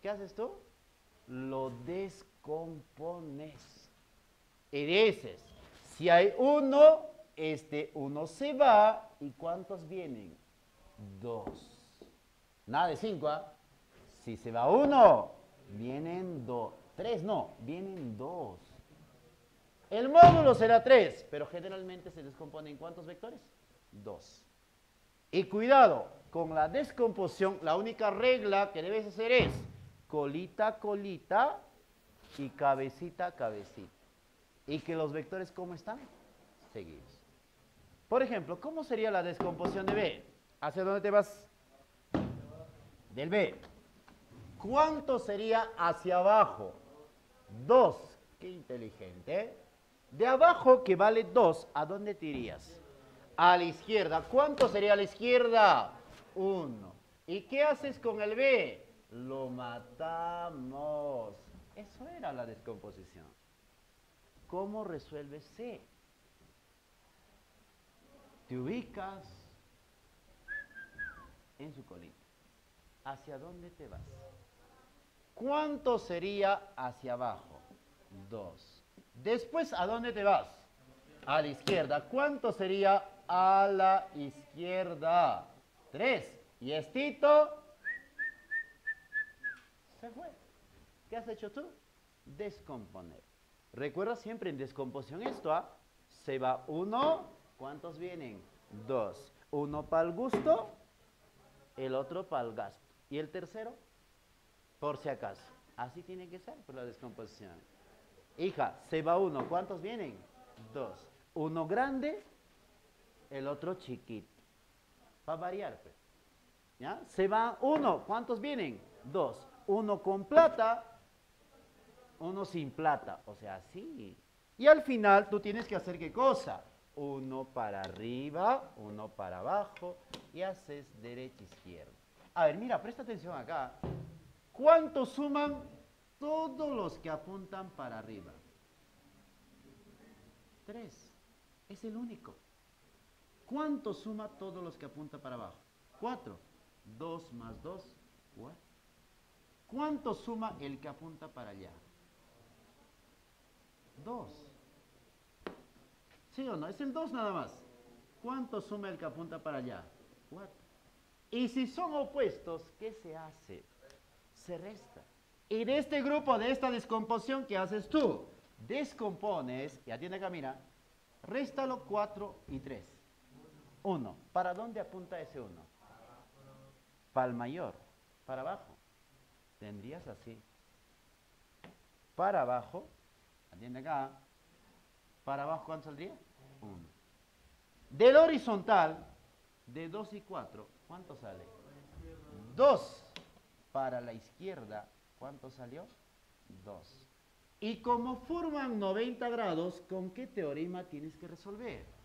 ¿Qué haces tú? Lo descompones. Y si hay uno, este uno se va, ¿y cuántos vienen? Dos. Nada de cinco, ¿ah? Si se va uno, vienen dos. Tres no, vienen dos. El módulo será tres, pero generalmente se descompone en cuántos vectores? Dos. Y cuidado, con la descomposición, la única regla que debes hacer es colita, colita y cabecita, cabecita. Y que los vectores, ¿cómo están? Seguidos. Por ejemplo, ¿cómo sería la descomposición de B? ¿Hacia dónde te vas? Del B. ¿Cuánto sería hacia abajo? 2. Qué inteligente. ¿eh? De abajo que vale 2, ¿a dónde te irías? A la izquierda. ¿Cuánto sería a la izquierda? 1. ¿Y qué haces con el B? Lo matamos. Eso era la descomposición. ¿Cómo resuelves C? Te ubicas en su colita. ¿Hacia dónde te vas? ¿Cuánto sería hacia abajo? Dos. Después, ¿a dónde te vas? A la izquierda. ¿Cuánto sería a la izquierda? Tres. Y estito se fue. ¿Qué has hecho tú? Descomponer. Recuerda siempre en descomposición esto, ¿ah? Se va uno, ¿cuántos vienen? Dos. Uno para el gusto, el otro para el gasto. ¿Y el tercero? Por si acaso. Así tiene que ser por la descomposición. Hija, se va uno, ¿cuántos vienen? Dos. Uno grande, el otro chiquito. Para variar, pues. ¿Ya? Se va uno, ¿cuántos vienen? Dos. Uno con plata, uno sin plata. O sea, sí. Y al final tú tienes que hacer qué cosa? Uno para arriba, uno para abajo y haces derecha, izquierda. A ver, mira, presta atención acá. ¿Cuánto suman todos los que apuntan para arriba? Tres. Es el único. ¿Cuánto suma todos los que apuntan para abajo? Cuatro. Dos más dos, cuatro. ¿Cuánto suma el que apunta para allá? Dos. ¿Sí o no? Es el 2 nada más. ¿Cuánto suma el que apunta para allá? 4. Y si son opuestos, ¿qué se hace? Se resta. Y de este grupo, de esta descomposición, ¿qué haces tú? Descompones, y atiende acá, mira, réstalo 4 y 3. 1. ¿Para dónde apunta ese 1? Para el mayor, para abajo. Tendrías así. Para abajo, atiende acá, para abajo, ¿cuánto saldría? 1. Del horizontal, de 2 y 4, ¿cuánto sale? 2. Para la izquierda, ¿cuánto salió? 2. Y como forman 90 grados, ¿con qué teorema tienes que resolver?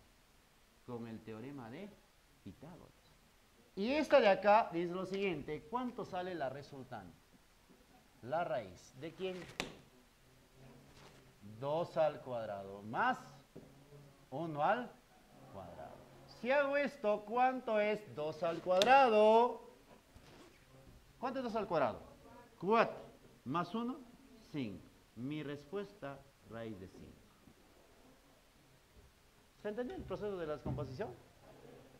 Con el teorema de Pitágoras. Y esta de acá dice lo siguiente, ¿cuánto sale la resultante? La raíz. ¿De quién? 2 al cuadrado más 1 al cuadrado. Si hago esto, ¿cuánto es 2 al cuadrado? ¿Cuánto es 2 al cuadrado? 4. Más 1, 5. Mi respuesta, raíz de 5. ¿Se entendió el proceso de la descomposición?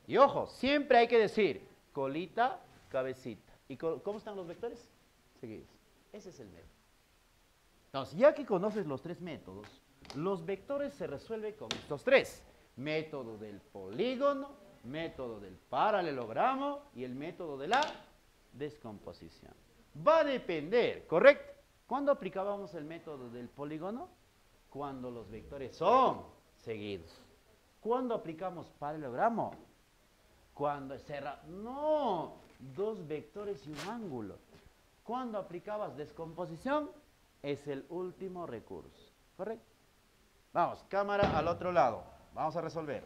Y ojo, siempre hay que decir colita, cabecita. ¿Y cómo están los vectores? Seguidos. Ese es el método. Entonces, ya que conoces los tres métodos, los vectores se resuelven con estos tres. Método del polígono, método del paralelogramo y el método de la descomposición. Va a depender, ¿correcto? ¿Cuándo aplicábamos el método del polígono? Cuando los vectores son seguidos. ¿Cuándo aplicamos paralelogramo? Cuando cerra, no, dos vectores y un ángulo. ¿Cuándo aplicabas descomposición? Es el último recurso, ¿correcto? Vamos, cámara al otro lado. Vamos a resolver.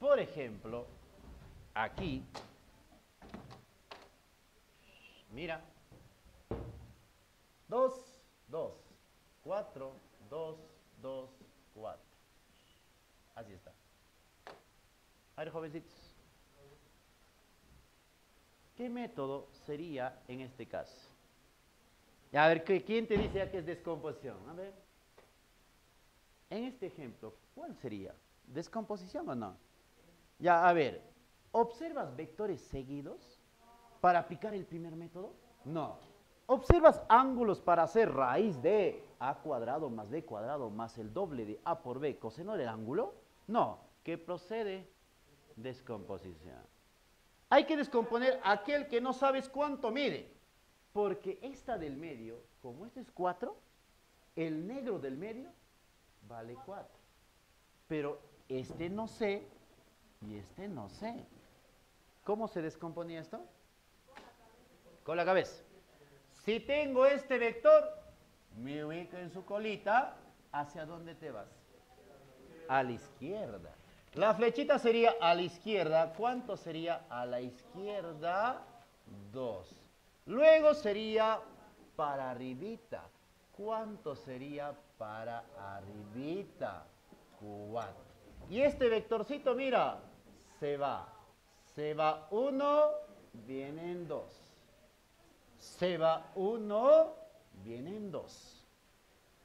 Por ejemplo, aquí, mira, 2, 2, 4, 2, 2, 4. Así está. A ver, jovencitos. ¿Qué método sería en este caso? A ver, ¿quién te dice que es descomposición? A ver. En este ejemplo, ¿cuál sería? ¿Descomposición o no? Ya, a ver, ¿observas vectores seguidos para aplicar el primer método? No. ¿Observas ángulos para hacer raíz de a cuadrado más b cuadrado más el doble de a por b coseno del ángulo? No. ¿Qué procede? Descomposición. Hay que descomponer aquel que no sabes cuánto mide. Porque esta del medio, como este es 4, el negro del medio vale 4. Pero este no sé y este no sé. ¿Cómo se descomponía esto? Con la cabeza. Si tengo este vector, me ubico en su colita, ¿hacia dónde te vas? A la izquierda. La flechita sería a la izquierda. ¿Cuánto sería a la izquierda? 2. Luego sería para arribita. ¿Cuánto sería para arribita? 4. Y este vectorcito, mira, se va. Se va 1, vienen 2. Se va 1, vienen 2.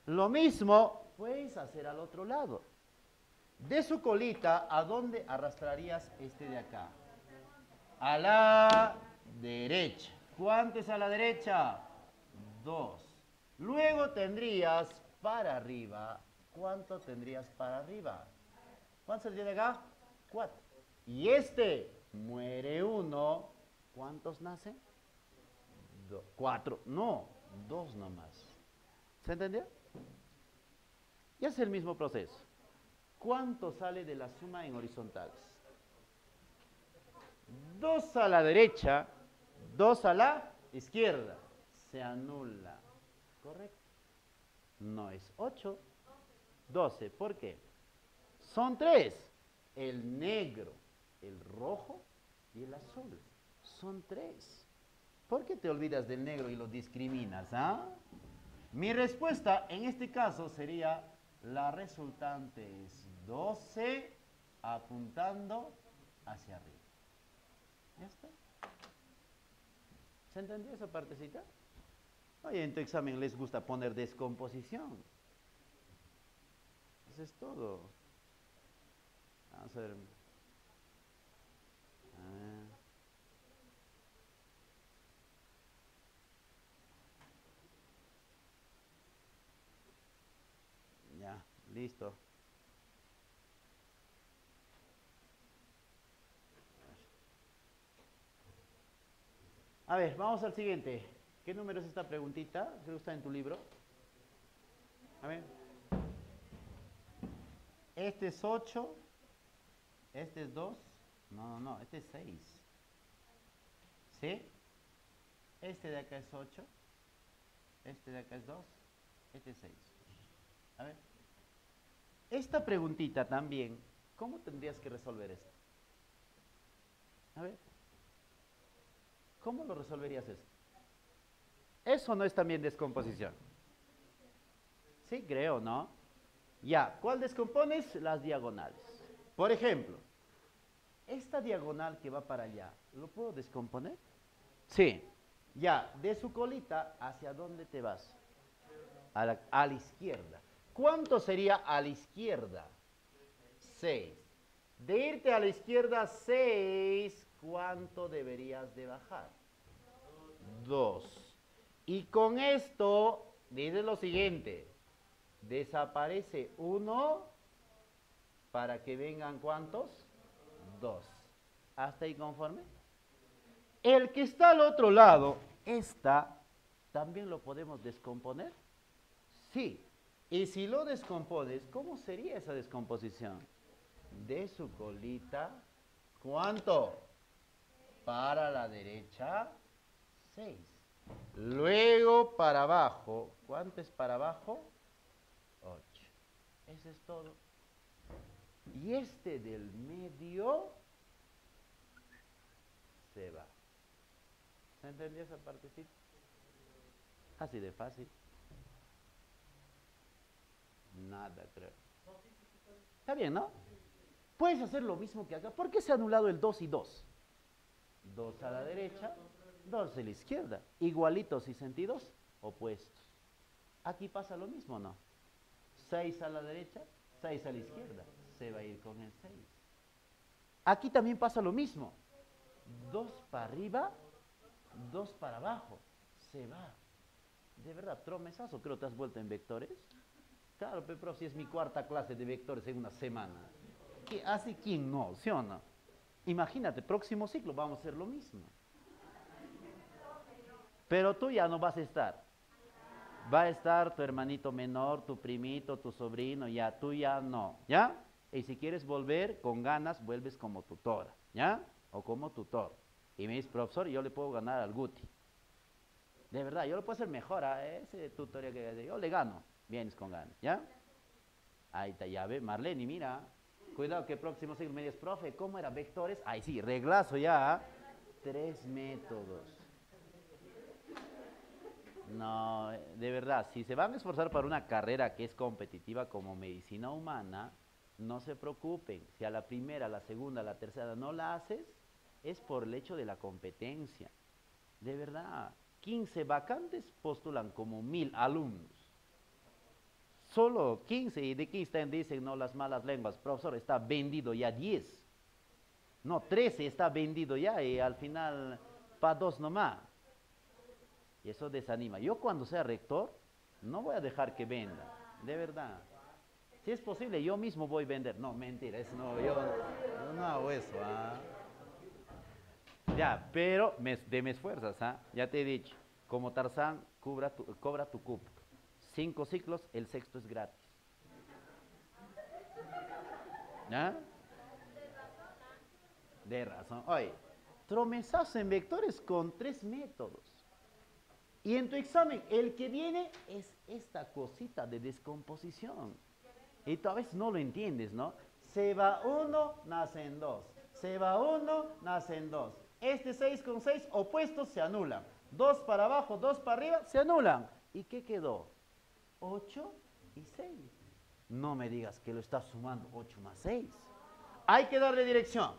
Lo mismo puedes hacer al otro lado. De su colita, ¿a dónde arrastrarías este de acá? A la derecha. ¿Cuánto es a la derecha? Dos. Luego tendrías para arriba. ¿Cuánto tendrías para arriba? ¿Cuánto tiene acá? Cuatro. Y este muere uno. ¿Cuántos nacen? Cuatro. No, dos nomás. ¿Se entendió? Y es el mismo proceso. ¿Cuánto sale de la suma en horizontales? Dos a la derecha, dos a la izquierda. Se anula. ¿Correcto? No es 8, 12. ¿Por qué? Son tres. El negro, el rojo y el azul. Son tres. ¿Por qué te olvidas del negro y lo discriminas? Ah? Mi respuesta en este caso sería la resultante es 12 apuntando hacia arriba. ¿Ya está? ¿Se entendió esa partecita? Oye, en tu examen les gusta poner descomposición. Eso es todo. Vamos a ver. Ah. Ya, listo. A ver, vamos al siguiente. ¿Qué número es esta preguntita? Creo que está en tu libro. A ver. Este es 8. Este es 2. No, no, no. Este es 6. ¿Sí? Este de acá es 8. Este de acá es 2. Este es 6. A ver. Esta preguntita también, ¿cómo tendrías que resolver esto? A ver. ¿Cómo lo resolverías esto? Eso no es también descomposición. Sí, creo, ¿no? Ya, ¿cuál descompones? Las diagonales. Por ejemplo, esta diagonal que va para allá, ¿lo puedo descomponer? Sí. Ya, de su colita, ¿hacia dónde te vas? A la, a la izquierda. ¿Cuánto sería a la izquierda? 6. De irte a la izquierda 6, ¿cuánto deberías de bajar? 2. Y con esto dice lo siguiente, desaparece 1 para que vengan cuántos? 2. ¿Hasta ahí conforme? El que está al otro lado, esta, ¿también lo podemos descomponer? Sí. Y si lo descompones, ¿cómo sería esa descomposición? De su colita, ¿cuánto? Para la derecha, 6. Luego para abajo, ¿cuánto es para abajo? 8. Eso es todo. Y este del medio se va. ¿Se entendió esa partecita? Así de fácil. Nada, creo. Está bien, ¿no? Puedes hacer lo mismo que acá. ¿Por qué se ha anulado el 2 y 2? 2 a la derecha, 2 a la izquierda. Igualitos y sentidos opuestos. Aquí pasa lo mismo, ¿no? 6 a la derecha, 6 a la izquierda. Se va a ir con el 6. Aquí también pasa lo mismo. 2 para arriba, 2 para abajo. Se va. De verdad, tromesazo, creo que te has vuelto en vectores. Claro, pero si es mi cuarta clase de vectores en una semana. ¿Así quién no? ¿Sí o no? Imagínate, próximo ciclo vamos a hacer lo mismo. Pero tú ya no vas a estar. Va a estar tu hermanito menor, tu primito, tu sobrino, ya, tú ya no, ¿ya? Y si quieres volver con ganas, vuelves como tutora, ¿ya? O como tutor. Y me dice, profesor, yo le puedo ganar al Guti. De verdad, yo lo puedo hacer mejor a ese tutorial que yo le gano vienes con ganas, ¿ya? Ahí está, ya ve, Marlene, mira, cuidado que próximo siglo me profe, ¿cómo era vectores? Ahí sí, reglazo ya, tres métodos. No, de verdad, si se van a esforzar para una carrera que es competitiva como medicina humana, no se preocupen. Si a la primera, a la segunda, a la tercera no la haces, es por el hecho de la competencia. De verdad, 15 vacantes postulan como mil alumnos solo 15 y de aquí están, dicen no las malas lenguas, profesor, está vendido ya 10. No, 13 está vendido ya y al final para dos nomás. Y eso desanima. Yo cuando sea rector, no voy a dejar que venda, de verdad. Si es posible, yo mismo voy a vender. No, mentira, eso no, yo, no hago eso. ¿ah? Ya, pero de mis fuerzas, ¿ah? ya te he dicho, como Tarzán, cobra tu, cobra tu cupo cinco ciclos, el sexto es gratis. ¿Ya? De razón. Oye, tromezazo en vectores con tres métodos. Y en tu examen, el que viene es esta cosita de descomposición. Y tú a veces no lo entiendes, ¿no? Se va uno, nacen dos. Se va uno, nacen dos. Este 6 con 6 opuestos se anulan. Dos para abajo, dos para arriba, se anulan. ¿Y qué quedó? 8 y 6. No me digas que lo estás sumando 8 más 6. Hay que darle dirección.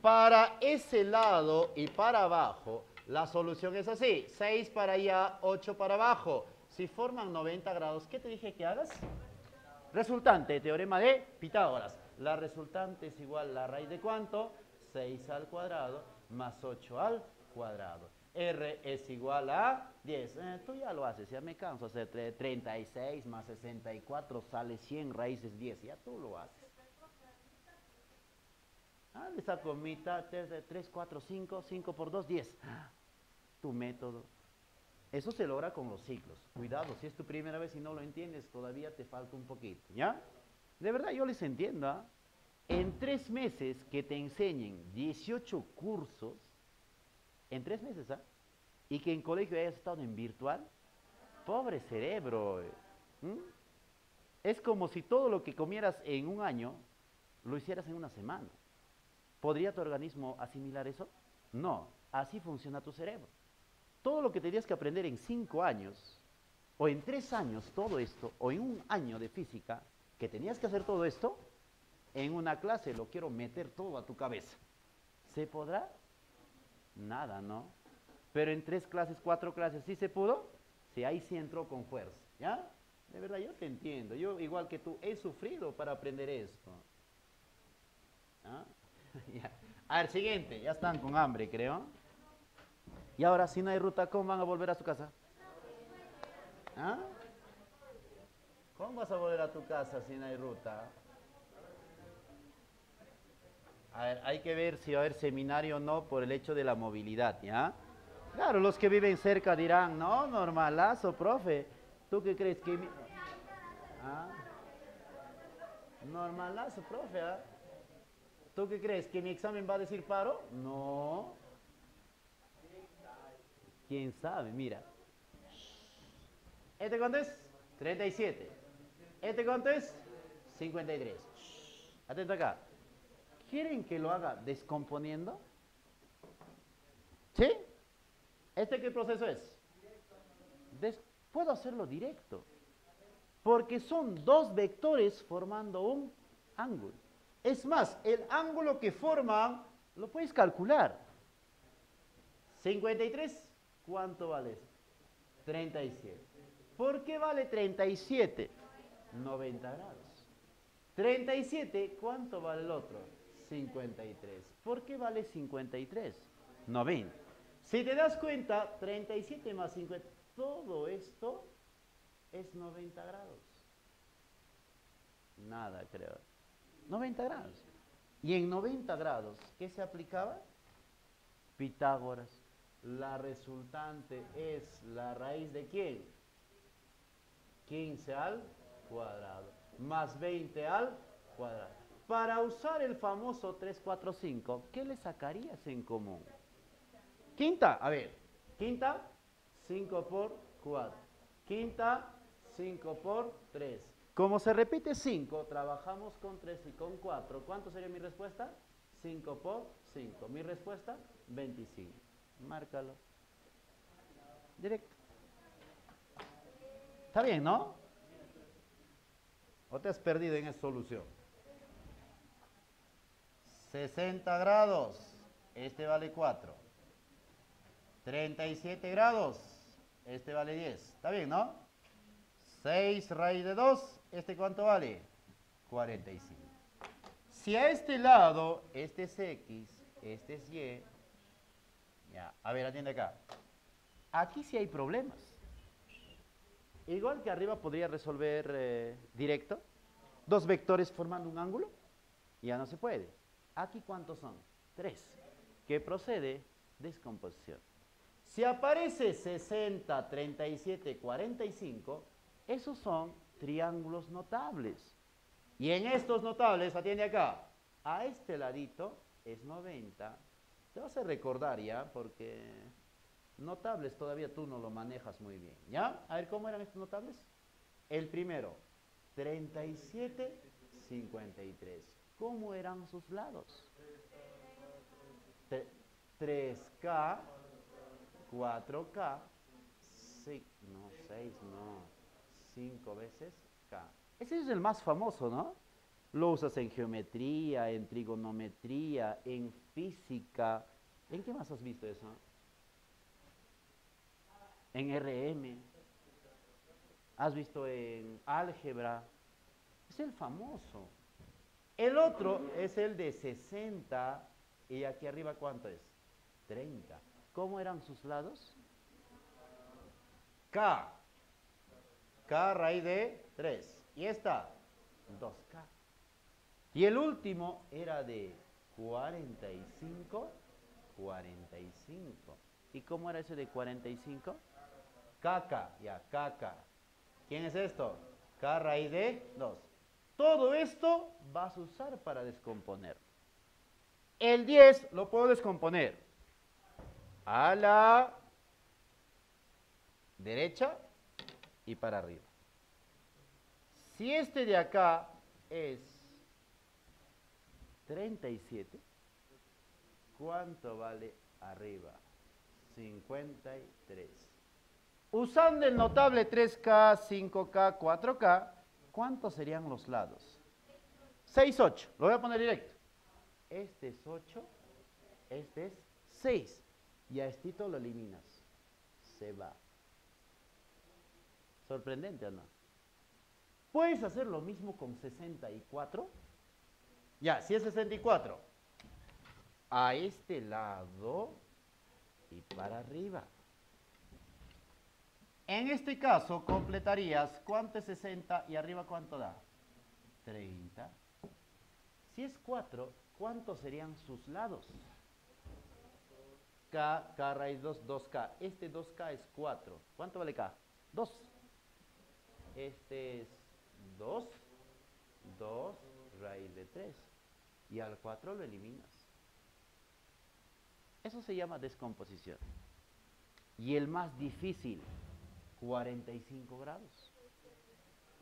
Para ese lado y para abajo, la solución es así. 6 para allá, 8 para abajo. Si forman 90 grados, ¿qué te dije que hagas? Resultante, teorema de Pitágoras. La resultante es igual a la raíz de cuánto? 6 al cuadrado más 8 al cuadrado. R es igual a 10. Eh, tú ya lo haces, ya me canso hacer 36 más 64 sale 100 raíces 10. Ya tú lo haces. Ah, le saco mitad, 3, 4, 5, 5 por 2, 10. Tu método. Eso se logra con los ciclos. Cuidado, si es tu primera vez y no lo entiendes, todavía te falta un poquito. ¿Ya? De verdad, yo les entiendo. ¿ah? En tres meses que te enseñen 18 cursos, en tres meses, ¿ah? Y que en colegio hayas estado en virtual, pobre cerebro. Es como si todo lo que comieras en un año lo hicieras en una semana. ¿Podría tu organismo asimilar eso? No, así funciona tu cerebro. Todo lo que tenías que aprender en cinco años, o en tres años todo esto, o en un año de física, que tenías que hacer todo esto, en una clase lo quiero meter todo a tu cabeza. ¿Se podrá? Nada, ¿no? Pero en tres clases, cuatro clases, ¿sí se pudo? Sí, ahí sí entró con fuerza, ¿ya? De verdad, yo te entiendo. Yo, igual que tú, he sufrido para aprender esto. ¿Ah? [laughs] A ver, siguiente, ya están con hambre, creo. Y ahora, si no hay ruta, ¿cómo van a volver a su casa? ¿Ah? ¿Cómo vas a volver a tu casa si no hay ruta? A ver, hay que ver si va a haber seminario o no por el hecho de la movilidad, ¿ya? Claro, los que viven cerca dirán, no, normalazo, profe. ¿Tú qué crees que... ¿Ah? Normalazo, profe, ¿ah? ¿Tú qué crees? ¿Que mi examen va a decir paro? No. ¿Quién sabe? Mira. ¿Este cuánto es? 37. ¿Este cuánto es? 53. Atento acá. ¿Quieren que lo haga descomponiendo? ¿Sí? ¿Este qué proceso es? puedo hacerlo directo. Porque son dos vectores formando un ángulo. Es más, el ángulo que forman lo puedes calcular. 53, ¿cuánto vale? 37. ¿Por qué vale 37? 90 grados. 37, ¿cuánto vale el otro? 53. ¿Por qué vale 53? 90. Si te das cuenta, 37 más 50, todo esto es 90 grados. Nada, creo. 90 grados. Y en 90 grados, ¿qué se aplicaba? Pitágoras. La resultante es la raíz de quién? 15 al cuadrado. Más 20 al cuadrado. Para usar el famoso 3, 4, 5, ¿qué le sacarías en común? Quinta, a ver. Quinta, 5 por 4. Quinta, 5 por 3. Como se repite 5, trabajamos con 3 y con 4. ¿Cuánto sería mi respuesta? 5 por 5. Mi respuesta, 25. Márcalo. Directo. Está bien, ¿no? ¿O te has perdido en esa solución? 60 grados. Este vale 4. 37 grados. Este vale 10. ¿Está bien, no? 6 raíz de 2 ¿Este cuánto vale? 45. Si a este lado, este es X, este es Y, ya, a ver, atiende acá. Aquí sí hay problemas. Igual que arriba podría resolver eh, directo. Dos vectores formando un ángulo. Ya no se puede. Aquí cuántos son? Tres. ¿Qué procede? Descomposición. Si aparece 60, 37, 45, esos son triángulos notables. Y en estos notables, atiende acá, a este ladito es 90. Te vas a recordar ya, porque notables todavía tú no lo manejas muy bien. ¿Ya? A ver, ¿cómo eran estos notables? El primero, 37, 53. ¿Cómo eran sus lados? 3K, 4K, 6, no, 6, no. 5 veces K. Ese es el más famoso, ¿no? Lo usas en geometría, en trigonometría, en física. ¿En qué más has visto eso? En RM. ¿Has visto en álgebra? Es el famoso. El otro es el de 60 y aquí arriba ¿cuánto es? 30. ¿Cómo eran sus lados? K. K raíz de 3. Y esta, 2K. Y el último era de 45, 45. ¿Y cómo era ese de 45? Caca, ya, caca. ¿Quién es esto? K raíz de 2. Todo esto vas a usar para descomponer. El 10 lo puedo descomponer a la derecha y para arriba. Si este de acá es 37, ¿cuánto vale arriba? 53. Usando el notable 3K, 5K, 4K, ¿cuántos serían los lados? 6, 8. Lo voy a poner directo. Este es 8, este es 6. Y a estito lo eliminas. Se va. Sorprendente o no? Puedes hacer lo mismo con 64. Ya, si es 64. A este lado y para arriba. En este caso completarías cuánto es 60 y arriba cuánto da? 30. Si es 4, ¿cuántos serían sus lados? K, K raíz 2, 2K. Este 2K es 4. ¿Cuánto vale K? 2. Este es 2, 2 raíz de 3. Y al 4 lo eliminas. Eso se llama descomposición. Y el más difícil, 45 grados.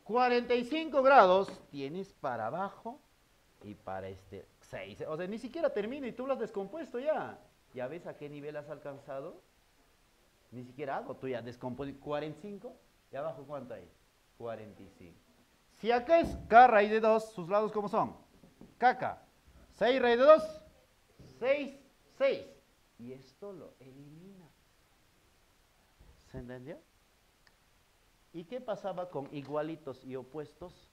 45 grados tienes para abajo y para este 6. O sea, ni siquiera termina y tú lo has descompuesto ya. ¿Ya ves a qué nivel has alcanzado? Ni siquiera hago, tú ya descompuesto 45 y abajo ¿cuánto hay? 45. Si acá es K raíz de 2, sus lados ¿cómo son? Caca. 6 raíz de 2, 6, 6. Y esto lo elimina. ¿Se entendió? ¿Y qué pasaba con igualitos y opuestos?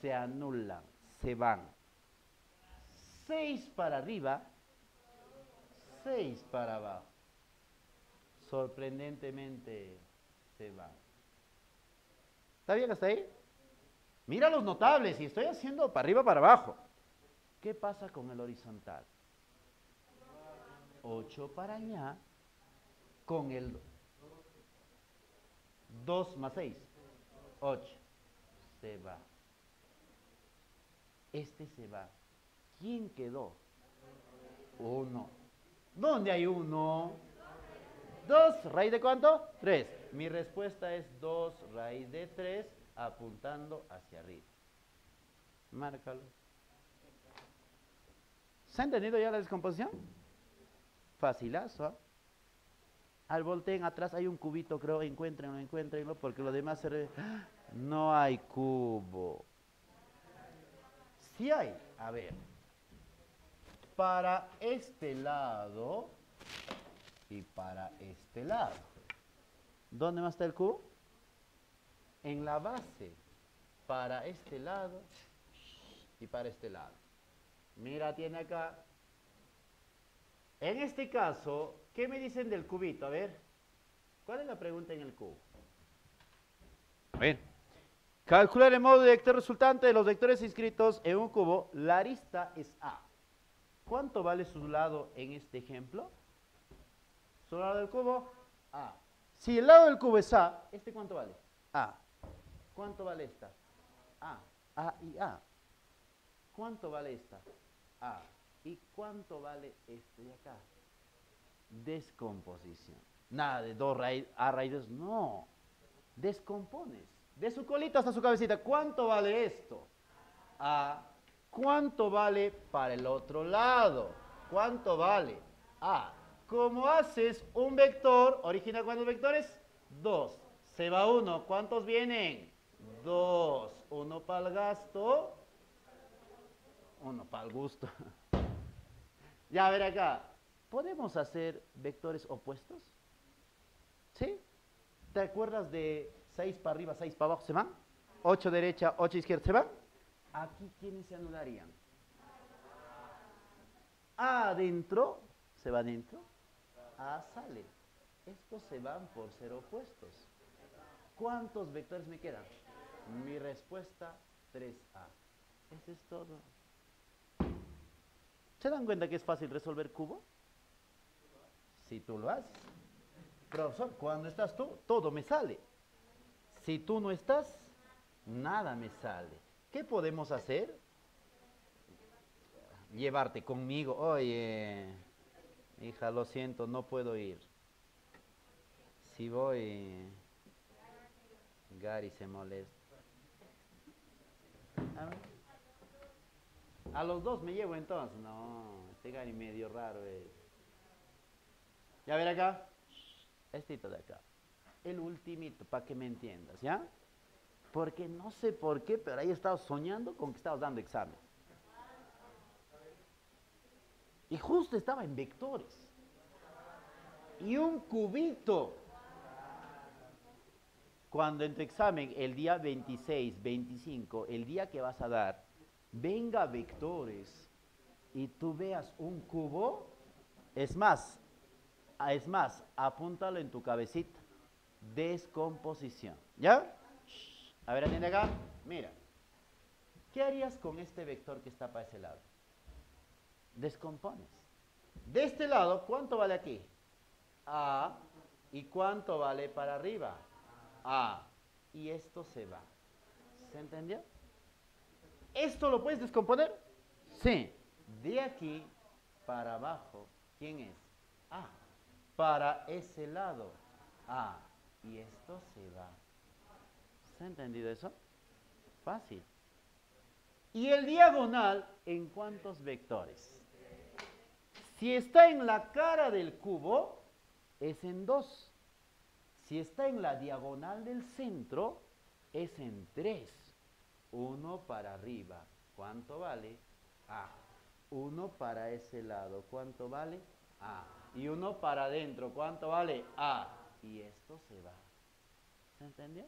Se anulan, se van. 6 para arriba, 6 para abajo. Sorprendentemente se van. ¿Está bien hasta ahí? Mira los notables, y estoy haciendo para arriba, para abajo. ¿Qué pasa con el horizontal? 8 para allá con el 2 más 6, 8. Se va. Este se va. ¿Quién quedó? Uno. ¿Dónde hay uno? Dos. ¿Raíz de cuánto? Tres. Mi respuesta es 2 raíz de 3 apuntando hacia arriba. Márcalo. ¿Se ha entendido ya la descomposición? Facilazo. ¿ah? Al volteen atrás hay un cubito, creo, encuéntrenlo, encuéntrenlo, porque lo demás se... Re... [gasps] No hay cubo. Sí hay. A ver. Para este lado y para este lado. ¿Dónde más está el cubo? En la base. Para este lado y para este lado. Mira, tiene acá en este caso, ¿qué me dicen del cubito? A ver, ¿cuál es la pregunta en el cubo? A ver, calcular el modo de vector resultante de los vectores inscritos en un cubo. La arista es A. ¿Cuánto vale su lado en este ejemplo? Su lado del cubo, A. Si el lado del cubo es A, ¿este cuánto vale? A. ¿Cuánto vale esta? A. A y A. ¿Cuánto vale esta? A. ¿Y cuánto vale este de acá? Descomposición. Nada de dos raíces, a raíces, no. Descompones. De su colita hasta su cabecita. ¿Cuánto vale esto? A. ¿Cuánto vale para el otro lado? ¿Cuánto vale? A. Como haces un vector, origina cuántos vectores? Dos. Se va uno. ¿Cuántos vienen? Dos. Uno para el gasto. Uno para el gusto. [laughs] Ya, a ver acá. ¿Podemos hacer vectores opuestos? ¿Sí? ¿Te acuerdas de 6 para arriba, 6 para abajo? ¿Se van? 8 derecha, 8 izquierda, ¿se van? Aquí, ¿quiénes se anularían? A adentro, se va adentro, A sale. Estos se van por ser opuestos. ¿Cuántos vectores me quedan? Mi respuesta, 3A. Eso es todo. ¿Se dan cuenta que es fácil resolver cubo? Si tú lo haces. Profesor, cuando estás tú, todo me sale. Si tú no estás, nada me sale. ¿Qué podemos hacer? Llevarte conmigo. Oye, hija, lo siento, no puedo ir. Si voy, Gary se molesta. A, los dos me llevo entonces. No, este Gary medio raro es. Ya ver acá. Estito de acá. El ultimito, para que me entiendas, ¿ya? Porque no sé por qué, pero ahí he estado soñando con que estabas dando examen. Y justo estaba en vectores. Y un cubito. Cuando en tu examen, el día 26, 25, el día que vas a dar, venga vectores y tú veas un cubo, es más, es más, apúntalo en tu cabecita. Descomposición. ¿Ya? A ver, atiende acá. Mira. ¿Qué harías con este vector que está para ese lado? Descompones. De este lado, ¿cuánto vale aquí? A. ¿Y cuánto vale para arriba? A. Y esto se va. ¿Se entendió? ¿Esto lo puedes descomponer? Sí. De aquí para abajo, ¿quién es? A para ese lado. Ah, y esto se va. ¿Se ha entendido eso? Fácil. ¿Y el diagonal en cuántos vectores? Si está en la cara del cubo, es en dos. Si está en la diagonal del centro, es en tres. Uno para arriba. ¿Cuánto vale? A. Uno para ese lado. ¿Cuánto vale? A y uno para adentro. ¿Cuánto vale? A. Y esto se va. ¿Se entendió?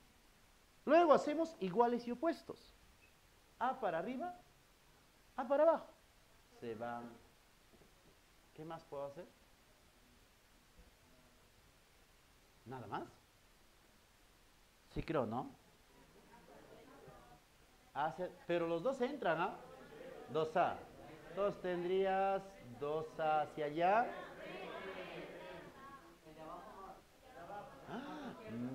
Luego hacemos iguales y opuestos. A para arriba, A para abajo. Se van. ¿Qué más puedo hacer? ¿Nada más? Sí creo, ¿no? pero los dos entran, ¿ah? 2A. Entonces tendrías 2A hacia allá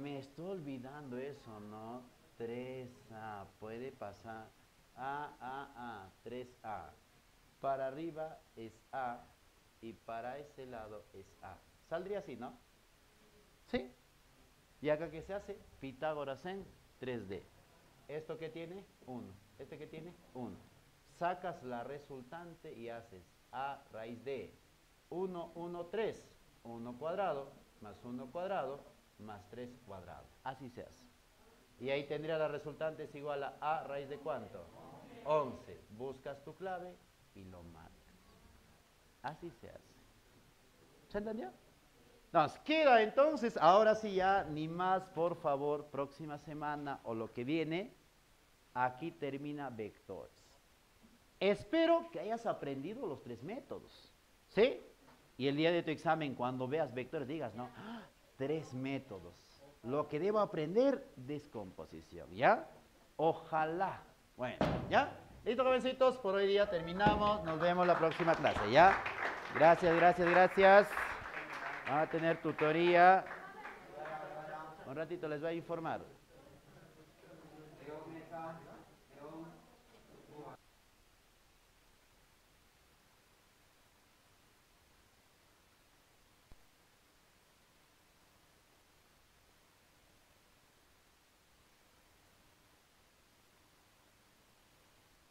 me estoy olvidando eso, ¿no? 3A, puede pasar. A, A, A, 3A. Para arriba es A y para ese lado es A. Saldría así, ¿no? ¿Sí? Y acá que se hace Pitágoras en 3D. ¿Esto que tiene? 1. ¿Este que tiene? 1. Sacas la resultante y haces A raíz de 1, 1, 3. 1 cuadrado más 1 cuadrado más 3 cuadrado. Así se hace. Y ahí tendría la resultante es igual a A raíz de cuánto? 11. Buscas tu clave y lo marcas. Así se hace. ¿Se entendió? Nos queda entonces, ahora sí ya, ni más, por favor, próxima semana o lo que viene, aquí termina vectores. Espero que hayas aprendido los tres métodos, ¿sí? Y el día de tu examen, cuando veas vectores, digas, no, tres métodos. Lo que debo aprender, descomposición, ¿ya? Ojalá. Bueno, ¿ya? Listo, jovencitos, por hoy día terminamos. Nos vemos la próxima clase, ¿ya? Gracias, gracias, gracias. Vamos a tener tutoría. Un ratito les voy a informar.